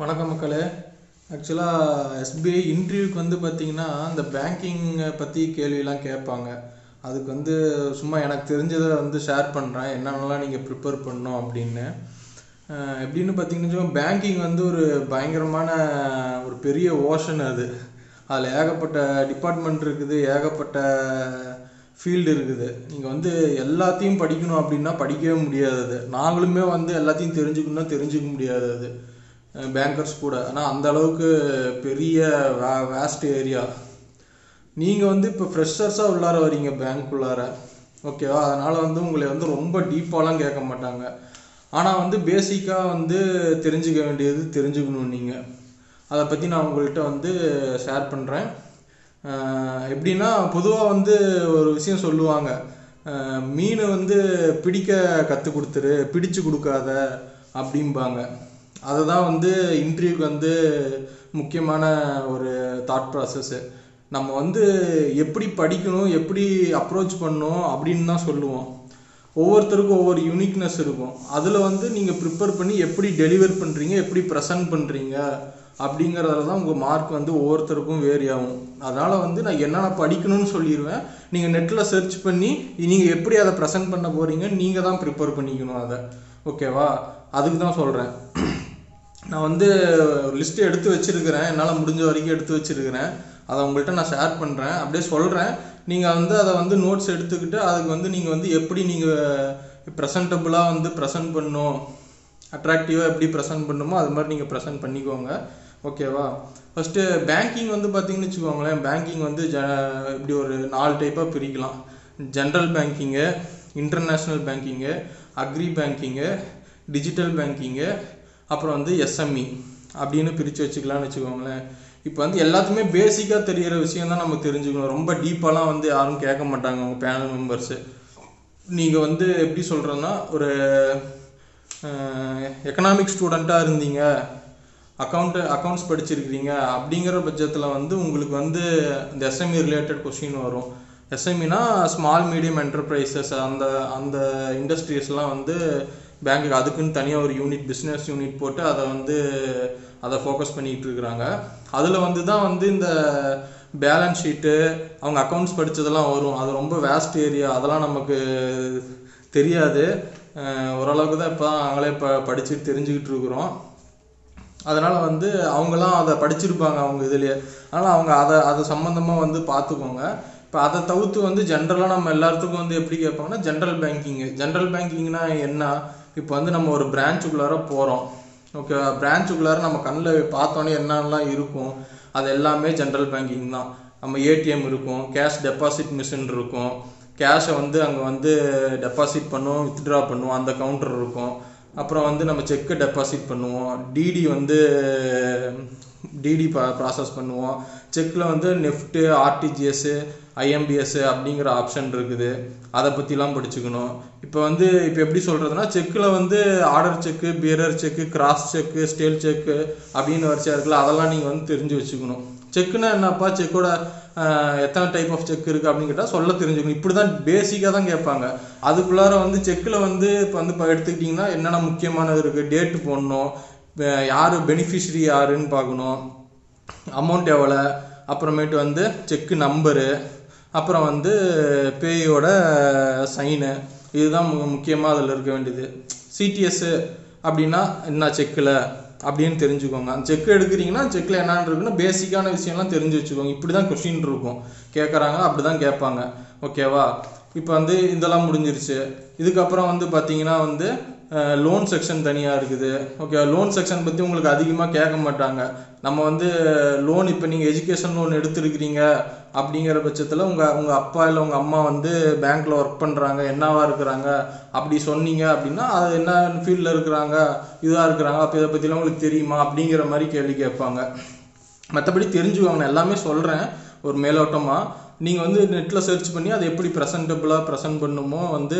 வணக்கம் மக்களே. ஆக்சுவலாக எஸ்பிஐ இன்டர்வியூக்கு வந்து பார்த்தீங்கன்னா இந்த பேங்கிங்கை பற்றி கேள்வியெல்லாம் கேட்பாங்க. அதுக்கு வந்து சும்மா எனக்கு தெரிஞ்சதை வந்து ஷேர் பண்ணுறேன் என்னென்னலாம் நீங்கள் ப்ரிப்பேர் பண்ணணும் அப்படின்னு. எப்படின்னு எப்படின்னு பார்த்தீங்கன்னா பேங்கிங் வந்து ஒரு பயங்கரமான ஒரு பெரிய ஓஷன் அது. அதில் ஏகப்பட்ட டிபார்ட்மெண்ட் இருக்குது ஏகப்பட்ட ஃபீல்டு இருக்குது. நீங்கள் வந்து எல்லாத்தையும் படிக்கணும் அப்படின்னா படிக்கவே முடியாது அது. நாங்களுமே வந்து எல்லாத்தையும் தெரிஞ்சுக்கணும்னா தெரிஞ்சுக்க முடியாது அது. பேங்கர்ஸ் கூட. ஆனால் அந்த அளவுக்கு பெரிய வே வேஸ்ட் ஏரியா நீங்கள் வந்து இப்போ ஃப்ரெஷர்ஸாக உள்ளார வரீங்க பேங்க்குள்ளார ஓகேவா அதனால் வந்து உங்களை வந்து ரொம்ப டீப்பாலாம் கேட்க மாட்டாங்க. ஆனால் வந்து பேசிக்காக வந்து தெரிஞ்சுக்க வேண்டியது தெரிஞ்சுக்கணும் நீங்கள் அதை பற்றி நான் உங்கள்கிட்ட வந்து ஷேர் பண்ணுறேன் எப்படின்னா பொதுவாக வந்து ஒரு விஷயம் சொல்லுவாங்க. மீன் வந்து பிடிக்க கற்றுக் கொடுத்துரு பிடிச்சு கொடுக்காத அப்படிம்பாங்க. அதுதான் வந்து இன்டர்வியூக்கு வந்து முக்கியமான ஒரு தாட் ப்ராசஸ்ஸு நம்ம வந்து எப்படி படிக்கணும் எப்படி அப்ரோச் பண்ணணும் அப்படின்னு தான் சொல்லுவோம். ஒவ்வொருத்தருக்கும் ஒவ்வொரு யூனிக்னஸ் இருக்கும். அதில் வந்து நீங்கள் ப்ரிப்பேர் பண்ணி எப்படி டெலிவர் பண்ணுறீங்க எப்படி ப்ரெசன்ட் பண்ணுறீங்க அப்படிங்கிறதுல தான் உங்கள் மார்க் வந்து ஒவ்வொருத்தருக்கும் வேரி ஆகும். அதனால் வந்து நான் என்னென்ன படிக்கணும்னு சொல்லிடுவேன் நீங்கள் நெட்டில் சர்ச் பண்ணி நீங்கள் எப்படி அதை ப்ரெசென்ட் பண்ண போகிறீங்க நீங்கள் தான் ப்ரிப்பேர் பண்ணிக்கணும் அதை. ஓகேவா அதுக்கு தான் சொல்கிறேன் நான் வந்து லிஸ்ட்டு எடுத்து வச்சிருக்கிறேன். என்னால் முடிஞ்ச வரைக்கும் எடுத்து வச்சிருக்கிறேன். அதை உங்கள்கிட்ட நான் ஷேர் பண்ணுறேன் அப்படியே சொல்கிறேன் நீங்கள் வந்து அதை வந்து நோட்ஸ் எடுத்துக்கிட்டு அதுக்கு வந்து நீங்கள் வந்து எப்படி நீங்கள் ப்ரெசன்டபுளாக வந்து ப்ரெசன்ட் பண்ணணும் அட்ராக்டிவாக எப்படி ப்ரெசென்ட் பண்ணணுமோ அது மாதிரி நீங்கள் ப்ரெசென்ட் பண்ணிக்கோங்க. ஓகேவா ஃபஸ்ட்டு பேங்கிங் வந்து பார்த்தீங்கன்னு வச்சுக்கோங்களேன். பேங்கிங் வந்து ஜ இப்படி ஒரு நாலு டைப்பாக பிரிக்கலாம். General banking international banking agri banking digital banking அப்புறம் வந்து எஸ்எம்இ அப்படின்னு பிரித்து வச்சுக்கலாம்னு வச்சுக்கோங்களேன். இப்போ வந்து எல்லாத்துக்குமே பேசிக்காக தெரிகிற விஷயம் தான் நம்ம தெரிஞ்சுக்கணும். ரொம்ப டீப்பாலாம் வந்து யாரும் கேட்க மாட்டாங்க உங்கள் பேனல் மெம்பர்ஸு நீங்கள் வந்து எப்படி சொல்கிறோன்னா ஒரு எக்கனாமிக் ஸ்டூடெண்ட்டாக இருந்தீங்க அக்கௌண்ட்டு அக்கௌண்ட்ஸ் படிச்சிருக்கிறீங்க அப்படிங்கிற பட்சத்தில் வந்து உங்களுக்கு வந்து இந்த எஸ்எம்இ ரிலேட்டட் கொஸ்டின் வரும். எஸ்எம்இனா ஸ்மால் மீடியம் என்டர்பிரைசஸ் அந்த அந்த இண்டஸ்ட்ரீஸ்லாம் வந்து பேங்க்குக்கு அதுக்குன்னு தனியாக ஒரு யூனிட் பிஸ்னஸ் யூனிட் போட்டு அதை வந்து அதை ஃபோக்கஸ் பண்ணிக்கிட்டு இருக்கிறாங்க. அதில் வந்து தான் வந்து இந்த பேலன்ஸ் ஷீட்டு அவங்க அக்கௌண்ட்ஸ் படித்ததெல்லாம் வரும். அது ரொம்ப வேஸ்ட் ஏரியா அதெல்லாம் நமக்கு தெரியாது. ஓரளவுக்கு தான் இப்போ தான் நாங்களே இப்போ படிச்சுட்டு தெரிஞ்சுக்கிட்டு இருக்கிறோம். அதனால் வந்து அவங்களாம் அதை படிச்சிருப்பாங்க அவங்க இதுலேயே. அதனால் அவங்க அதை அது சம்மந்தமாக வந்து பார்த்துக்கோங்க. இப்போ அதை தவிர்த்து வந்து ஜென்ரலாக நம்ம எல்லாத்துக்கும் வந்து எப்படி கேட்பாங்கன்னா ஜென்ரல் பேங்கிங்கு ஜென்ரல் பேங்கிங்னா என்ன? இப்போ வந்து நம்ம ஒரு பிரான்ச்சுக்குள்ளார போகிறோம் ஓகே பிரான்ச்சுக்குள்ளார நம்ம கண்ணில் பார்த்தோன்னே என்னென்னலாம் இருக்கும்? அது எல்லாமே ஜென்ரல் பேங்கிங் தான். நம்ம ஏடிஎம் இருக்கும். கேஷ் டெபாசிட் மிஷின் இருக்கும். கேஷை வந்து அங்கே வந்து டெபாசிட் பண்ணுவோம் வித்ட்ரா பண்ணுவோம். அந்த கவுண்டர் இருக்கும். அப்புறம் வந்து நம்ம செக்கு டெபாசிட் பண்ணுவோம். டிடி வந்து டிடி ப்ராசஸ் பண்ணுவோம். செக்கில் வந்து நெஃப்ட்டு ஆர்டிஜிஎஸ்ஸு ஐஎம்பிஎஸ் அப்படிங்கிற ஆப்ஷன் இருக்குது. அதை பற்றிலாம் படிச்சுக்கணும். இப்போ வந்து இப்போ எப்படி சொல்கிறதுனா செக்கில் வந்து order cheque bearer cheque cross cheque stale cheque அப்படின்னு வரிசையாக இருக்குல்ல அதெல்லாம் நீங்கள் வந்து தெரிஞ்சு வச்சுக்கணும். செக்குன்னா என்னப்பா? செக்கோட எத்தனை டைப் ஆஃப் செக் இருக்குது அப்படின்னு கேட்டால் சொல்ல தெரிஞ்சுக்கணும். இப்படி தான் பேசிக்காக தான் கேட்பாங்க. அதுக்குள்ளார வந்து செக்கில் வந்து இப்போ வந்து இப்போ எடுத்துக்கிட்டிங்கன்னா என்னென்ன முக்கியமானது இருக்குது டேட்டு போடணும். யார் பெனிஃபிஷரி யாருன்னு பார்க்கணும். அமௌண்ட் எவ்வளோ அப்புறமேட்டு வந்து செக்கு நம்பரு அப்புறம் வந்து பேயோட சைனு. இதுதான் முக்கியமாக அதில் இருக்க வேண்டியது. சிடிஎஸ்ஸு அப்படின்னா என்ன செக்கில் அப்படின்னு தெரிஞ்சுக்கோங்க. அந்த செக் எடுக்கிறீங்கன்னா செக்கில் என்னன்னு இருக்குன்னா பேசிக்கான விஷயம்லாம் தெரிஞ்சு வச்சுக்கோங்க. இப்படி தான் கொஷின் இருக்கும். கேட்குறாங்க அப்படி தான் கேட்பாங்க ஓகேவா இப்போ வந்து இதெல்லாம் முடிஞ்சிருச்சு. இதுக்கப்புறம் வந்து பார்த்தீங்கன்னா வந்து லோன் செக்ஷன் தனியாக இருக்குது. ஓகே லோன் செக்ஷன் பற்றி உங்களுக்கு அதிகமாக கேட்க மாட்டாங்க. நம்ம வந்து லோன் இப்போ நீங்கள் எஜுகேஷன் லோன் எடுத்துருக்கிறீங்க. அப்படிங்கிற பட்சத்தில் உங்கள் உங்கள் அப்பா இல்லை உங்கள் அம்மா வந்து பேங்க்கில் ஒர்க் பண்ணுறாங்க என்னவாக இருக்கிறாங்க அப்படி சொன்னீங்க அப்படின்னா அது என்ன ஃபீல்டில் இருக்கிறாங்க இதாக இருக்கிறாங்க அப்போ இதை பற்றிலாம் உங்களுக்கு தெரியுமா அப்படிங்கிற மாதிரி கேள்வி கேட்பாங்க. மற்றபடி தெரிஞ்சுக்கோங்க நான் எல்லாமே சொல்கிறேன் ஒரு மேலோட்டமாக நீங்கள் வந்து நெட்டில் சர்ச் பண்ணி அதை எப்படி ப்ரெசன்டபுளாக ப்ரெசன்ட் பண்ணுமோ வந்து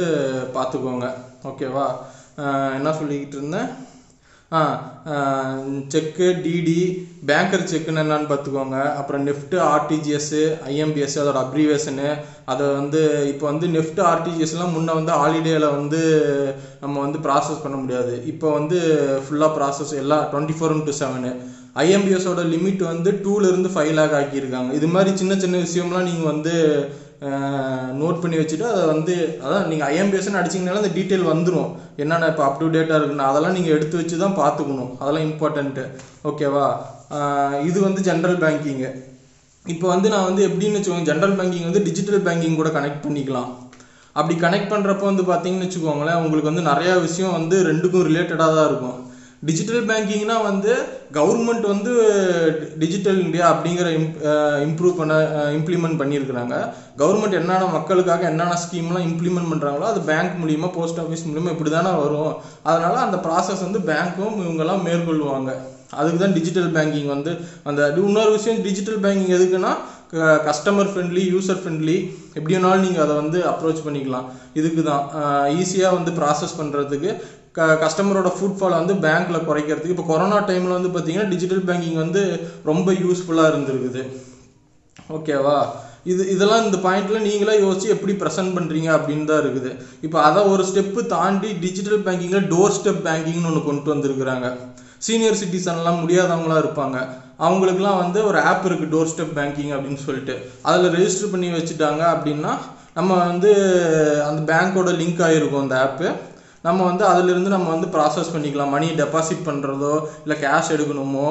பார்த்துக்கோங்க. ஓகேவா என்ன சொல்லிக்கிட்டு இருந்தேன்? ஆ செக்கு டிடி பேங்கர் செக்குன்னு என்னன்னு பார்த்துக்கோங்க. அப்புறம் நெஃப்ட் ஆர்டிஜிஎஸ்ஸு ஐஎம்பிஎஸ் அதோட அப்ரிவேஷனு அதை வந்து இப்போ வந்து நெஃப்ட் ஆர்டிஜிஎஸ்லாம் முன்னே வந்து ஹாலிடேயில் வந்து நம்ம வந்து ப்ராசஸ் பண்ண முடியாது. இப்போ வந்து ஃபுல்லாக ப்ராசஸ் எல்லாம் டுவெண்ட்டி ஃபோர் இன்ட்டு செவனு ஐஎம்பிஎஸோட லிமிட் வந்து டூலேருந்து ஃபைவ் லேக் ஆக்கியிருக்காங்க. இது மாதிரி சின்ன சின்ன விஷயம்லாம் நீங்கள் வந்து நோட் பண்ணி வச்சுட்டு அதை வந்து அதான் நீங்கள் ஐஎம்பிஎஸ்ன்னு அடிச்சிங்கனால அந்த டீட்டெயில் வந்துடும் என்னென்ன இப்போ அப் டு டேட்டாக இருக்குன்னு அதெல்லாம் நீங்கள் எடுத்து வச்சு தான் பார்த்துக்கணும். அதெல்லாம் இம்பார்ட்டண்ட்டு ஓகேவா இது வந்து ஜென்ரல் பேங்கிங்கு இப்போ வந்து நான் வந்து எப்படின்னு வச்சுக்கோங்க ஜென்ரல் பேங்கிங் வந்து டிஜிட்டல் பேங்கிங் கூட கனெக்ட் பண்ணிக்கலாம். அப்படி கனெக்ட் பண்ணுறப்போ வந்து பார்த்தீங்கன்னு வச்சுக்கோங்களேன் உங்களுக்கு வந்து நிறையா விஷயம் வந்து ரெண்டுக்கும் ரிலேட்டடாக தான் இருக்கும். டிஜிட்டல் பேங்கிங்னா வந்து கவர்மெண்ட் வந்து டிஜிட்டல் இந்தியா அப்படிங்கிற இம்ப்ரூவ் பண்ண இம்ப்ளிமெண்ட் பண்ணியிருக்கிறாங்க. கவர்மெண்ட் என்னென்ன மக்களுக்காக என்னென்ன ஸ்கீம்லாம் இம்ப்ளிமெண்ட் பண்ணுறாங்களோ அது பேங்க் மூலியமாக போஸ்ட் ஆஃபீஸ் மூலியமாக இப்படி தானே வரும். அதனால் அந்த ப்ராசஸ் வந்து பேங்க்கும் இவங்கெல்லாம் மேற்கொள்வாங்க. அதுக்கு தான் டிஜிட்டல் பேங்கிங் வந்து அந்த இன்னொரு விஷயம் டிஜிட்டல் பேங்கிங் எதுக்குன்னா கஸ்டமர் ஃப்ரெண்ட்லி யூசர் ஃப்ரெண்ட்லி எப்படி வேணாலும் நீங்கள் அதை வந்து அப்ரோச் பண்ணிக்கலாம். இதுக்கு தான் ஈஸியாக வந்து ப்ராசஸ் பண்ணுறதுக்கு க கஸ்டமரோட ஃபுட்ஃபால் வந்து பேங்க்கில் குறைக்கிறதுக்கு. இப்போ கொரோனா டைமில் வந்து பார்த்தீங்கன்னா டிஜிட்டல் பேங்கிங் வந்து ரொம்ப யூஸ்ஃபுல்லாக இருந்திருக்குது. ஓகேவா இது இதெல்லாம் இந்த பாயிண்டில் நீங்களே யோசிச்சு எப்படி ப்ரெசென்ட் பண்ணுறீங்க அப்படின்னு தான் இருக்குது. இப்போ அதை ஒரு ஸ்டெப்பு தாண்டி டிஜிட்டல் பேங்கிங்கில் டோர் ஸ்டெப் பேங்கிங்னு ஒன்று கொண்டு வந்திருக்கிறாங்க. சீனியர் சிட்டிசன்லாம் முடியாதவங்களாம் இருப்பாங்க. அவங்களுக்குலாம் வந்து ஒரு ஆப் இருக்குது டோர் ஸ்டெப் பேங்கிங் அப்படின்னு சொல்லிட்டு. அதில் ரெஜிஸ்டர் பண்ணி வச்சுட்டாங்க அப்படின்னா நம்ம வந்து அந்த பேங்க்கோட லிங்க் ஆகிருக்கும் அந்த ஆப்பு நம்ம வந்து அதிலிருந்து நம்ம வந்து ப்ராசஸ் பண்ணிக்கலாம். மணி டெபாசிட் பண்ணுறதோ இல்லை கேஷ் எடுக்கணுமோ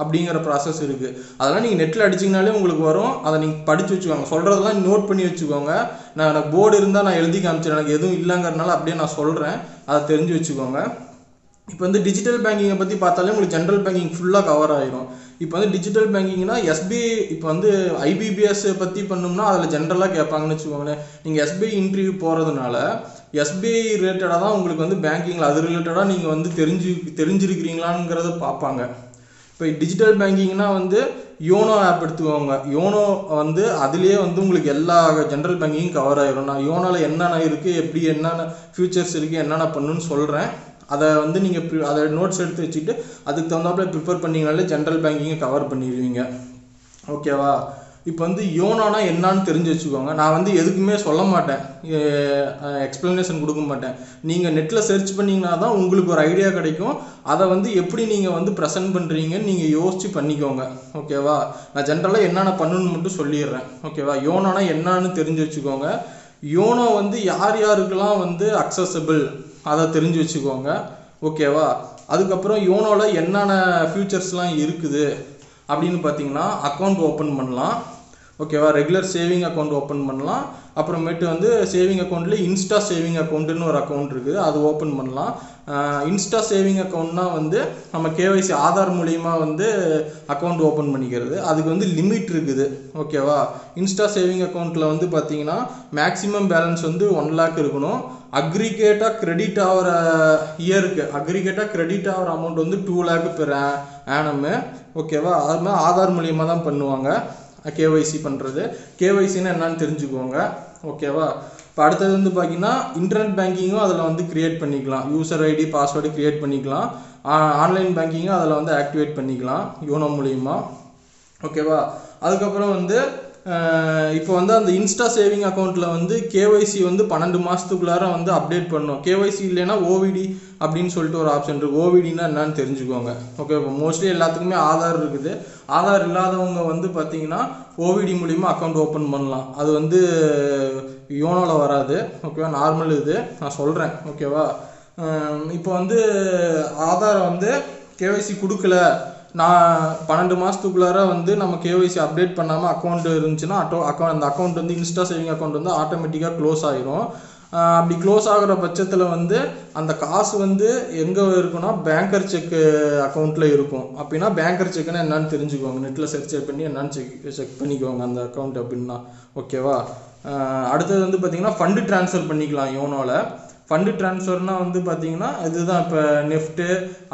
அப்படிங்கிற ப்ராசஸ் இருக்குது அதெல்லாம் நீங்கள் நெட்டில் அடிச்சிங்கனாலே உங்களுக்கு வரும். அதை நீங்கள் படித்து வச்சுக்கோங்க. சொல்கிறதெல்லாம் நோட் பண்ணி வச்சுக்கோங்க. நான் எனக்கு போர்டு இருந்தால் நான் எழுதி காமிச்சிடறேன். எனக்கு எதுவும் இல்லைங்கிறனால அப்படியே நான் சொல்கிறேன் அதை தெரிஞ்சு வச்சுக்கோங்க. இப்போ வந்து டிஜிட்டல் பேங்கிங்கை பற்றி பார்த்தாலே உங்களுக்கு ஜென்ரல் பேங்கிங் ஃபுல்லாக கவர் ஆகிடும் இப்போ வந்து டிஜிட்டல் பேங்கிங்னா எஸ்பிஐ இப்போ வந்து ஐபிபிஎஸ் பற்றி பண்ணோம்னா அதில் ஜென்ரலாக கேட்பாங்கன்னு வச்சுக்கோங்களேன். நீங்கள் எஸ்பிஐ இன்டர்வியூ போகிறதுனால எஸ்பிஐ ரிலேட்டடாக தான் உங்களுக்கு வந்து பேங்கிங்கில் அது ரிலேட்டடாக நீங்கள் வந்து தெரிஞ்சு தெரிஞ்சிருக்கிறீங்களாங்கிறத பார்ப்பாங்க. இப்போ டிஜிட்டல் பேங்கிங்னா வந்து யோனோ ஆப் எடுத்துக்கோங்க. யோனோ வந்து அதுலேயே வந்து உங்களுக்கு எல்லா ஜென்ரல் பேங்கிங்கும் கவர் ஆகிடும் நான் யோனோவில் என்னென்ன இருக்குது எப்படி என்னென்ன ஃபியூச்சர்ஸ் இருக்குது என்னென்ன பண்ணுன்னு சொல்கிறேன் அதை வந்து நீங்கள் அதை நோட்ஸ் எடுத்து வச்சுட்டு அதுக்கு தகுந்தாப்புல ப்ரிப்பேர் பண்ணீங்கனாலே ஜென்ரல் பேங்கிங்கை கவர் பண்ணிடுவீங்க. ஓகேவா இப்போ வந்து யோனோனா என்னான்னு தெரிஞ்சு வச்சுக்கோங்க. நான் வந்து எதுக்குமே சொல்ல மாட்டேன். எக்ஸ்பிளனேஷன் கொடுக்க மாட்டேன். நீங்கள் நெட்டில் சர்ச் பண்ணிங்கன்னா தான் உங்களுக்கு ஒரு ஐடியா கிடைக்கும். அதை வந்து எப்படி நீங்கள் வந்து ப்ரெசென்ட் பண்ணுறீங்கன்னு நீங்கள் யோசிச்சு பண்ணிக்கோங்க. ஓகேவா நான் ஜென்ரலாக என்னென்ன பண்ணணும்னு மட்டும் சொல்லிடுறேன். ஓகேவா யோனோனா என்னன்னு தெரிஞ்சு வச்சுக்கோங்க. யோனோ வந்து யார் யாருக்கெல்லாம் வந்து அக்சசபிள் அதை தெரிஞ்சு வச்சுக்கோங்க. ஓகேவா அதுக்கப்புறம் யோனோவில் என்னென்ன ஃபியூச்சர்ஸ்லாம் இருக்குது? அப்படின்னு பார்த்தீங்கன்னா அக்கௌண்ட் ஓப்பன் பண்ணலாம். ஓகேவா ரெகுலர் சேவிங் அக்கௌண்ட் ஓப்பன் பண்ணலாம். அப்புறமேட்டு வந்து சேவிங் அக்கௌண்ட்லேயே இன்ஸ்டா சேவிங் அக்கௌண்ட்டுன்னு ஒரு அக்கௌண்ட் இருக்குது. அது ஓப்பன் பண்ணலாம். இன்ஸ்டா சேவிங் அக்கௌண்ட்னா வந்து நம்ம கேவைசி ஆதார் மூலியமாக வந்து அக்கௌண்ட் ஓப்பன் பண்ணிக்கிறது. அதுக்கு வந்து லிமிட் இருக்குது. ஓகேவா இன்ஸ்டா சேவிங் அக்கௌண்ட்டில் வந்து பார்த்தீங்கன்னா மேக்ஸிமம் பேலன்ஸ் வந்து ஒன் லேக் இருக்கணும். அக்ரிகேட்டாக கிரெடிட் ஆகிற இயருக்கு அக்ரிகேட்டாக கிரெடிட் ஆகிற அமௌண்ட் வந்து டூ லேக் பெர் ஆனமு ஓகேவா? அது மாதிரி ஆதார் மூலியமாக தான் பண்ணுவாங்க. கேஒய்சி பண்ணுறது கேஒய்சின்னு என்னன்னு தெரிஞ்சுக்கோங்க. ஓகேவா? இப்போ அடுத்தது வந்து பார்த்தீங்கன்னா இன்டர்நெட் பேங்கிங்கும் அதில் வந்து கிரியேட் பண்ணிக்கலாம். யூசர் ஐடி பாஸ்வேர்டு கிரியேட் பண்ணிக்கலாம். ஆன்லைன் பேங்கிங்கும் அதில் வந்து ஆக்டிவேட் பண்ணிக்கலாம். யோனோ மூலியமாக ஓகேவா? அதுக்கப்புறம் வந்து இப்போ வந்து அந்த இன்ஸ்டா சேவிங் அக்கௌண்ட்டில் வந்து கேஒய்சி வந்து பன்னெண்டு மாதத்துக்குள்ளார வந்து அப்டேட் பண்ணும். கேஒய்சி இல்லைன்னா ஓவிடி அப்படின்னு சொல்லிட்டு ஒரு ஆப்ஷன் இருக்குது ஓவிடினா என்னன்னு தெரிஞ்சுக்கோங்க. ஓகே இப்போ மோஸ்ட்லி எல்லாத்துக்குமே ஆதார் இருக்குது. ஆதார் இல்லாதவங்க வந்து பார்த்தீங்கன்னா ஓவிடி மூலிமா அக்கௌண்ட் ஓப்பன் பண்ணலாம். அது வந்து யோனோவில் வராது. ஓகேவா? நார்மல் இது. நான் சொல்கிறேன் ஓகேவா? இப்போ வந்து ஆதாரை வந்து கேஒய்சி கொடுக்கல. நான் பன்னெண்டு மாதத்துக்குள்ளார வந்து நம்ம கேஒய்சி அப்டேட் பண்ணாமல் அக்கௌண்ட் இருந்துச்சுன்னா அட்டோ அக்கௌண்ட் அந்த அக்கௌண்ட் வந்து இன்ஸ்டா சேவிங் அக்கௌண்ட் வந்து ஆட்டோமேட்டிக்காக க்ளோஸ் ஆயிரும். அப்படி க்ளோஸ் ஆகிற பட்சத்தில் வந்து அந்த காசு வந்து எங்கே இருக்குன்னா பேங்கர் செக்கு அக்கௌண்ட்டில் இருக்கும். அப்படின்னா பேங்கர் செக்குன்னா என்னன்னு தெரிஞ்சுக்கோங்க. நெட்டில் சர்ச் பண்ணி என்னன்னு செக் செக் பண்ணிக்கோங்க அந்த அக்கௌண்ட் அப்படின்னா. ஓகேவா அடுத்தது வந்து பார்த்தீங்கன்னா ஃபண்டு ட்ரான்ஸ்ஃபர் பண்ணிக்கலாம் யோனோவில் ஃபண்டு ட்ரான்ஸ்ஃபர்னால் வந்து பார்த்தீங்கன்னா இதுதான் இப்போ நெஃப்ட்டு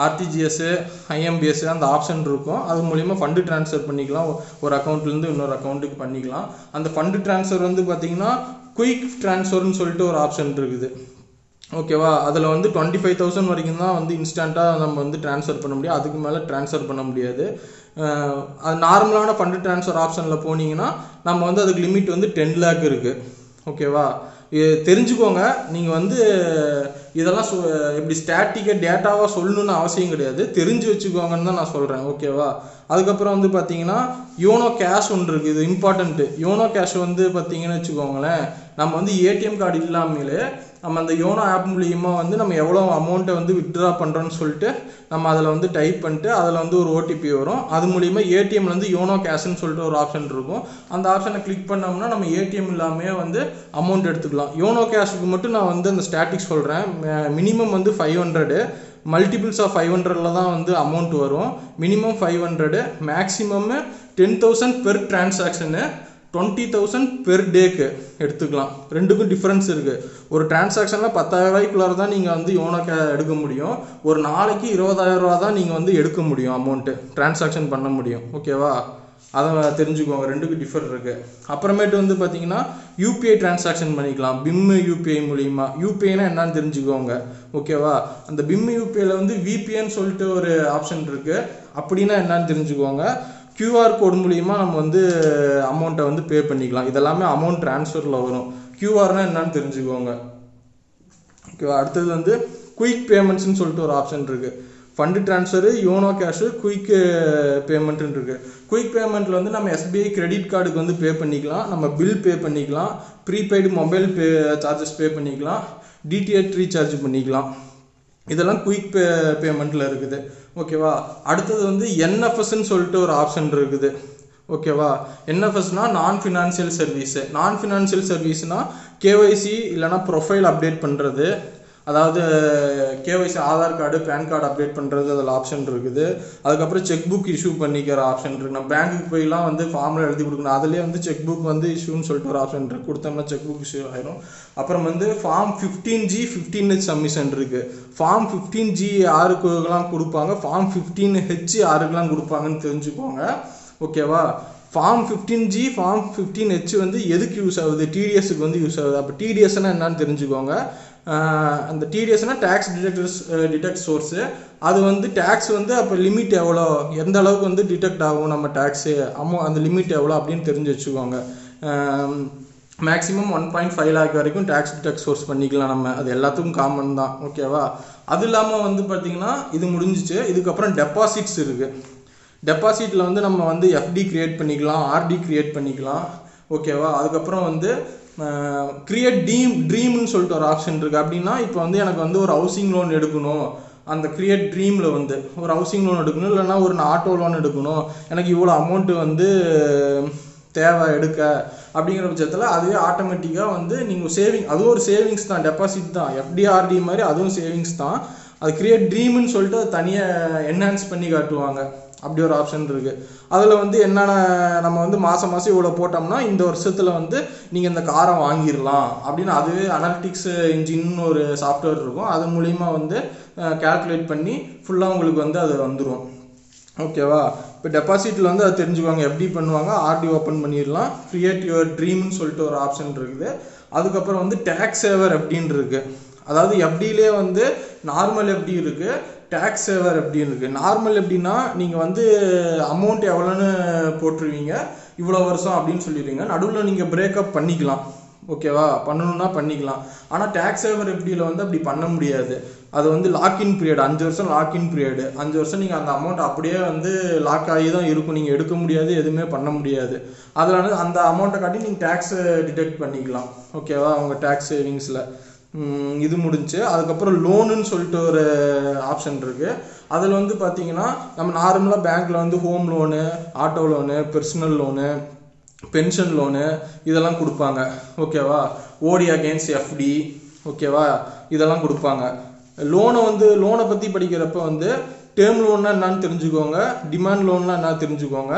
ஆர்டிஜிஎஸ்ஸு ஐஎம்பிஎஸ் அந்த ஆப்ஷன் இருக்கும். அது மூலிமா ஃபண்டு ட்ரான்ஸ்ஃபர் பண்ணிக்கலாம். ஒரு அக்கௌண்ட்லேருந்து இன்னொரு அக்கௌண்ட்டுக்கு பண்ணிக்கலாம். அந்த ஃபண்டு ட்ரான்ஸ்ஃபர் வந்து பார்த்தீங்கன்னா குயிக் ட்ரான்ஸ்ஃபர்னு சொல்லிட்டு ஒரு ஆப்ஷன் இருக்குது. ஓகேவா அதில் வந்து டுவெண்ட்டி ஃபைவ் தௌசண்ட் வரைக்கும் தான் வந்து இன்ஸ்டண்ட்டாக நம்ம வந்து ட்ரான்ஸ்ஃபர் பண்ண முடியும். அதுக்கு மேலே ட்ரான்ஸ்ஃபர் பண்ண முடியாது. அது நார்மலான ஃபண்டு ட்ரான்ஸ்ஃபர் ஆப்ஷனில் போனீங்கன்னா நம்ம வந்து அதுக்கு லிமிட் வந்து டென் லேக் இருக்குது ஓகேவா தெரிஞ்சுக்கோங்க. நீங்கள் வந்து இதெல்லாம் சொ எப்படி ஸ்டாட்டிக்காக டேட்டாவாக சொல்லணும்னு அவசியம் கிடையாது. தெரிஞ்சு வச்சுக்கோங்கன்னு தான் நான் சொல்கிறேன் ஓகேவா அதுக்கப்புறம் வந்து பார்த்தீங்கன்னா யோனோ கேஷ் ஒன்று இருக்குது இது இம்பார்ட்டண்ட்டு யோனோ கேஷ் வந்து பார்த்தீங்கன்னு வச்சுக்கோங்களேன் நம்ம வந்து ஏடிஎம் கார்டு இல்லாமலே நம்ம அந்த யோனோ ஆப் மூலியமாக வந்து நம்ம எவ்வளோ அமௌண்ட்டை வந்து வித்ட்ரா பண்ணுறோன்னு சொல்லிட்டு நம்ம அதில் வந்து டைப் பண்ணிட்டு அதில் வந்து ஒரு ஓடிபி வரும். அது மூலியமாக ஏடிஎம்லிருந்து யோனோ கேஷ்னு சொல்லிட்டு ஒரு ஆப்ஷன் இருக்கும். அந்த ஆப்ஷனை கிளிக் பண்ணோம்னா நம்ம ஏடிஎம் இல்லாமே வந்து அமௌண்ட் எடுத்துக்கலாம். யோனோ கேஷுக்கு மட்டும் நான் வந்து அந்த ஸ்டாட்டிக்ஸ் சொல்கிறேன் மினிமம் வந்து five hundred multiples of five ஹண்ட்ரடில் தான் வந்து அமௌண்ட் வரும். Minimum five hundred maximum ten thousand per transaction twenty thousand per டேக்கு எடுத்துக்கலாம். ரெண்டுக்கும் டிஃப்ரென்ஸ் இருக்குது ஒரு டிரான்சாக்ஷனில் பத்தாயிரம் ரூபாய்க்குள்ளார தான் நீங்கள் வந்து யோனோ கே எடுக்க முடியும். ஒரு நாளைக்கு இருபதாயிரம் ரூபா தான் நீங்கள் வந்து எடுக்க முடியும் அமௌண்ட்டு டிரான்சாக்ஷன் பண்ண முடியும். ஓகேவா அதை தெரிஞ்சுக்கோங்க. ரெண்டுக்கும் டிஃபர் இருக்குது அப்புறமேட்டு வந்து பார்த்தீங்கன்னா யூபிஐ டிரான்சாக்ஷன் பண்ணிக்கலாம். பிம்மு யூபிஐ மூலிமா யூபிஐனா என்னன்னு தெரிஞ்சுக்கோங்க. ஓகேவா அந்த பிம் யூபிஐயில் வந்து விபிஎன் சொல்லிட்டு ஒரு ஆப்ஷன் இருக்குது அப்படின்னா என்னன்னு தெரிஞ்சுக்கோங்க. கியூஆர் கோடு மூலியமாக நம்ம வந்து அமௌண்ட்டை வந்து பே பண்ணிக்கலாம். இதெல்லாமே அமௌண்ட் ட்ரான்ஸ்ஃபரில் வரும். கியூஆர்னா என்னன்னு தெரிஞ்சுக்கோங்க. ஓகேவா அடுத்தது வந்து குயிக் பேமெண்ட்ஸ்னு சொல்லிட்டு ஒரு ஆப்ஷன் இருக்குது fund transfer YONO cash quick பேமெண்ட்டுன்னு இருக்குது குயிக் பேமெண்ட்டில் வந்து நம்ம எஸ்பிஐ கிரெடிட் கார்டுக்கு வந்து பே பண்ணிக்கலாம். நம்ம பில் பே பண்ணிக்கலாம். Prepaid mobile pay charges pay பண்ணிக்கலாம். டிடிஎட் ரீசார்ஜ் பண்ணிக்கலாம். இதெல்லாம் குயிக் பே பேமெண்ட்டில் இருக்குது. ஓகேவா? அடுத்தது வந்து என்எஃப்எஸ்ன்னு சொல்லிட்டு ஒரு ஆப்ஷன் இருக்குது. ஓகேவா? என்எஃப்எஸ்னா நான் ஃபினான்சியல் சர்வீஸு நான் ஃபினான்சியல் சர்வீஸ்னால் கேஒய்சி இல்லைனா ப்ரொஃபைல் அப்டேட் பண்ணுறது அதாவது KYC Aadhaar card PAN card update பண்ணுறது அதில் ஆப்ஷன் இருக்குது. அதுக்கப்புறம் செக் புக் இஷ்யூ பண்ணிக்கிற ஆப்ஷன் இருக்குது நம்ம பேங்க்குக்கு போய்லாம் வந்து ஃபார்மில் எழுதி கொடுக்கணும். அதுலேயே வந்து செக் புக் வந்து இஷ்யூன்னு சொல்லிட்டு ஒரு ஆப்ஷன் இருக்குது கொடுத்தோம்னா செக் புக் இஷ்யூ ஆயிரும். அப்புறம் வந்து form fifteen G fifteen H submission இருக்குது ஃபார்ம் ஃபிஃப்டீன் ஜி யாருக்குலாம் கொடுப்பாங்க. ஃபார்ம் ஃபிஃப்டீன் ஹெச் யாருக்கெல்லாம் கொடுப்பாங்கன்னு தெரிஞ்சுக்கோங்க. ஓகேவா form fifteen G form fifteen H வந்து எதுக்கு யூஸ் ஆகுது? டிடிஎஸ்க்கு வந்து யூஸ் ஆகுது? அப்போ டிடிஎஸ்னா என்னன்னு தெரிஞ்சுக்கோங்க. அந்த டிடிஎஸ்னால் டேக்ஸ் டிடெக்டர்ஸ் டிடெக்ட் சோர்ஸு அது வந்து டேக்ஸ் வந்து அப்போ லிமிட் எவ்வளோ எந்த அளவுக்கு வந்து டிடெக்ட் ஆகும் நம்ம டேக்ஸு அமௌ அந்த லிமிட் எவ்வளோ அப்படின்னு தெரிஞ்சு வச்சுக்கோங்க. Maximum one point five lakh வரைக்கும் டேக்ஸ் டிடெக்ட் சோர்ஸ் பண்ணிக்கலாம் நம்ம. அது எல்லாத்துக்கும் காமன் தான். ஓகேவா அது இல்லாமல் வந்து பார்த்திங்கன்னா இது முடிஞ்சிச்சு. இதுக்கப்புறம் டெபாசிட்ஸ் இருக்குது டெபாசிட்டில் வந்து நம்ம வந்து எஃப்டி க்ரியேட் பண்ணிக்கலாம் ஆர்டி க்ரியேட் பண்ணிக்கலாம். ஓகேவா அதுக்கப்புறம் வந்து கிரியேட் டீம் ட்ரீம்னு சொல்லிட்டு ஒரு ஆப்ஷன் இருக்குது அப்படின்னா இப்போ வந்து எனக்கு வந்து ஒரு ஹவுசிங் லோன் எடுக்கணும். அந்த கிரியேட் ட்ரீமில் வந்து ஒரு ஹவுசிங் லோன் எடுக்கணும். இல்லைனா ஒரு ஆட்டோ லோன் எடுக்கணும். எனக்கு இவ்வளோ அமௌண்ட்டு வந்து தேவை எடுக்க அப்படிங்கிற பட்சத்தில் அதுவே ஆட்டோமேட்டிக்காக வந்து நீங்கள் சேவிங் அதுவும் ஒரு சேவிங்ஸ் தான். டெபாசிட் தான். எஃப்டிஆர்டி மாதிரி அதுவும் சேவிங்ஸ் தான். அது கிரியேட் ட்ரீம்னு சொல்லிட்டு அது தனியாக என்ஹான்ஸ் பண்ணி காட்டுவாங்க. அப்படி ஒரு ஆப்ஷன் இருக்கு. அதில் வந்து என்னென்ன நம்ம வந்து மாதம் மாதம் இவ்வளோ போட்டோம்னா இந்த வருஷத்தில் வந்து நீங்கள் இந்த காரை வாங்கிடலாம் அப்படின்னு அதுவே அனாலிட்டிக்ஸ் இன்ஜின்னு ஒரு சாஃப்ட்வேர் இருக்கும். அது மூலிமா வந்து கால்குலேட் பண்ணி ஃபுல்லாக உங்களுக்கு வந்து அது வந்துடும் ஓகேவா இப்போ டெபாசிட்டில் வந்து அது தெரிஞ்சுக்குவாங்க. எப்படி பண்ணுவாங்க? ஆர்டி ஓப்பன் பண்ணிடலாம். க்ரியேட் யுவர் ட்ரீம்னு சொல்லிட்டு ஒரு ஆப்ஷன் இருக்குது. அதுக்கப்புறம் வந்து டேக்ஸ் சேவர் அப்படின்னு இருக்குது அதாவது எஃப்டிலே வந்து நார்மல் எஃப்டி இருக்குது டேக்ஸ் சேவர் அப்படின்னு இருக்குது நார்மல் எப்படின்னா நீங்கள் வந்து அமௌண்ட் எவ்வளோன்னு போட்டுருவீங்க. இவ்வளோ வருஷம் அப்படின்னு சொல்லிடுவீங்க. நடுவில் நீங்கள் பிரேக்கப் பண்ணிக்கலாம். ஓகேவா பண்ணணும்னா பண்ணிக்கலாம். ஆனால் டேக்ஸ் சேவர் எப்படியில் வந்து அப்படி பண்ண முடியாது. அது வந்து லாக்இன் பீரியட் அஞ்சு வருஷம் லாக்இன் பீரியடு அஞ்சு வருஷம் நீங்கள் அந்த அமௌண்ட் அப்படியே வந்து லாக் ஆகி தான் இருக்கும். நீங்கள் எடுக்க முடியாது எதுவுமே பண்ண முடியாது. அதில் வந்து அந்த அமௌண்ட்டை காட்டி நீங்கள் டேக்ஸ் டிடெக்ட் பண்ணிக்கலாம். ஓகேவா உங்கள் டேக்ஸ் சேவிங்ஸில் இது முடிஞ்சு. அதுக்கப்புறம் லோனுன்னு சொல்லிட்டு ஒரு ஆப்ஷன் இருக்குது அதில் வந்து பார்த்தீங்கன்னா நம்ம நார்மலாக பேங்க்கில் வந்து home loan auto loan personal loan pension loan இதெல்லாம் கொடுப்பாங்க. ஓகேவா ஓடி அகேன்ஸ்ட் எஃப்டி ஓகேவா இதெல்லாம் கொடுப்பாங்க. லோனை வந்து லோனை பற்றி படிக்கிறப்ப வந்து டேர்ம் லோன்னா என்னன்னு தெரிஞ்சுக்கோங்க. டிமாண்ட் லோன்னா என்ன தெரிஞ்சுக்கோங்க.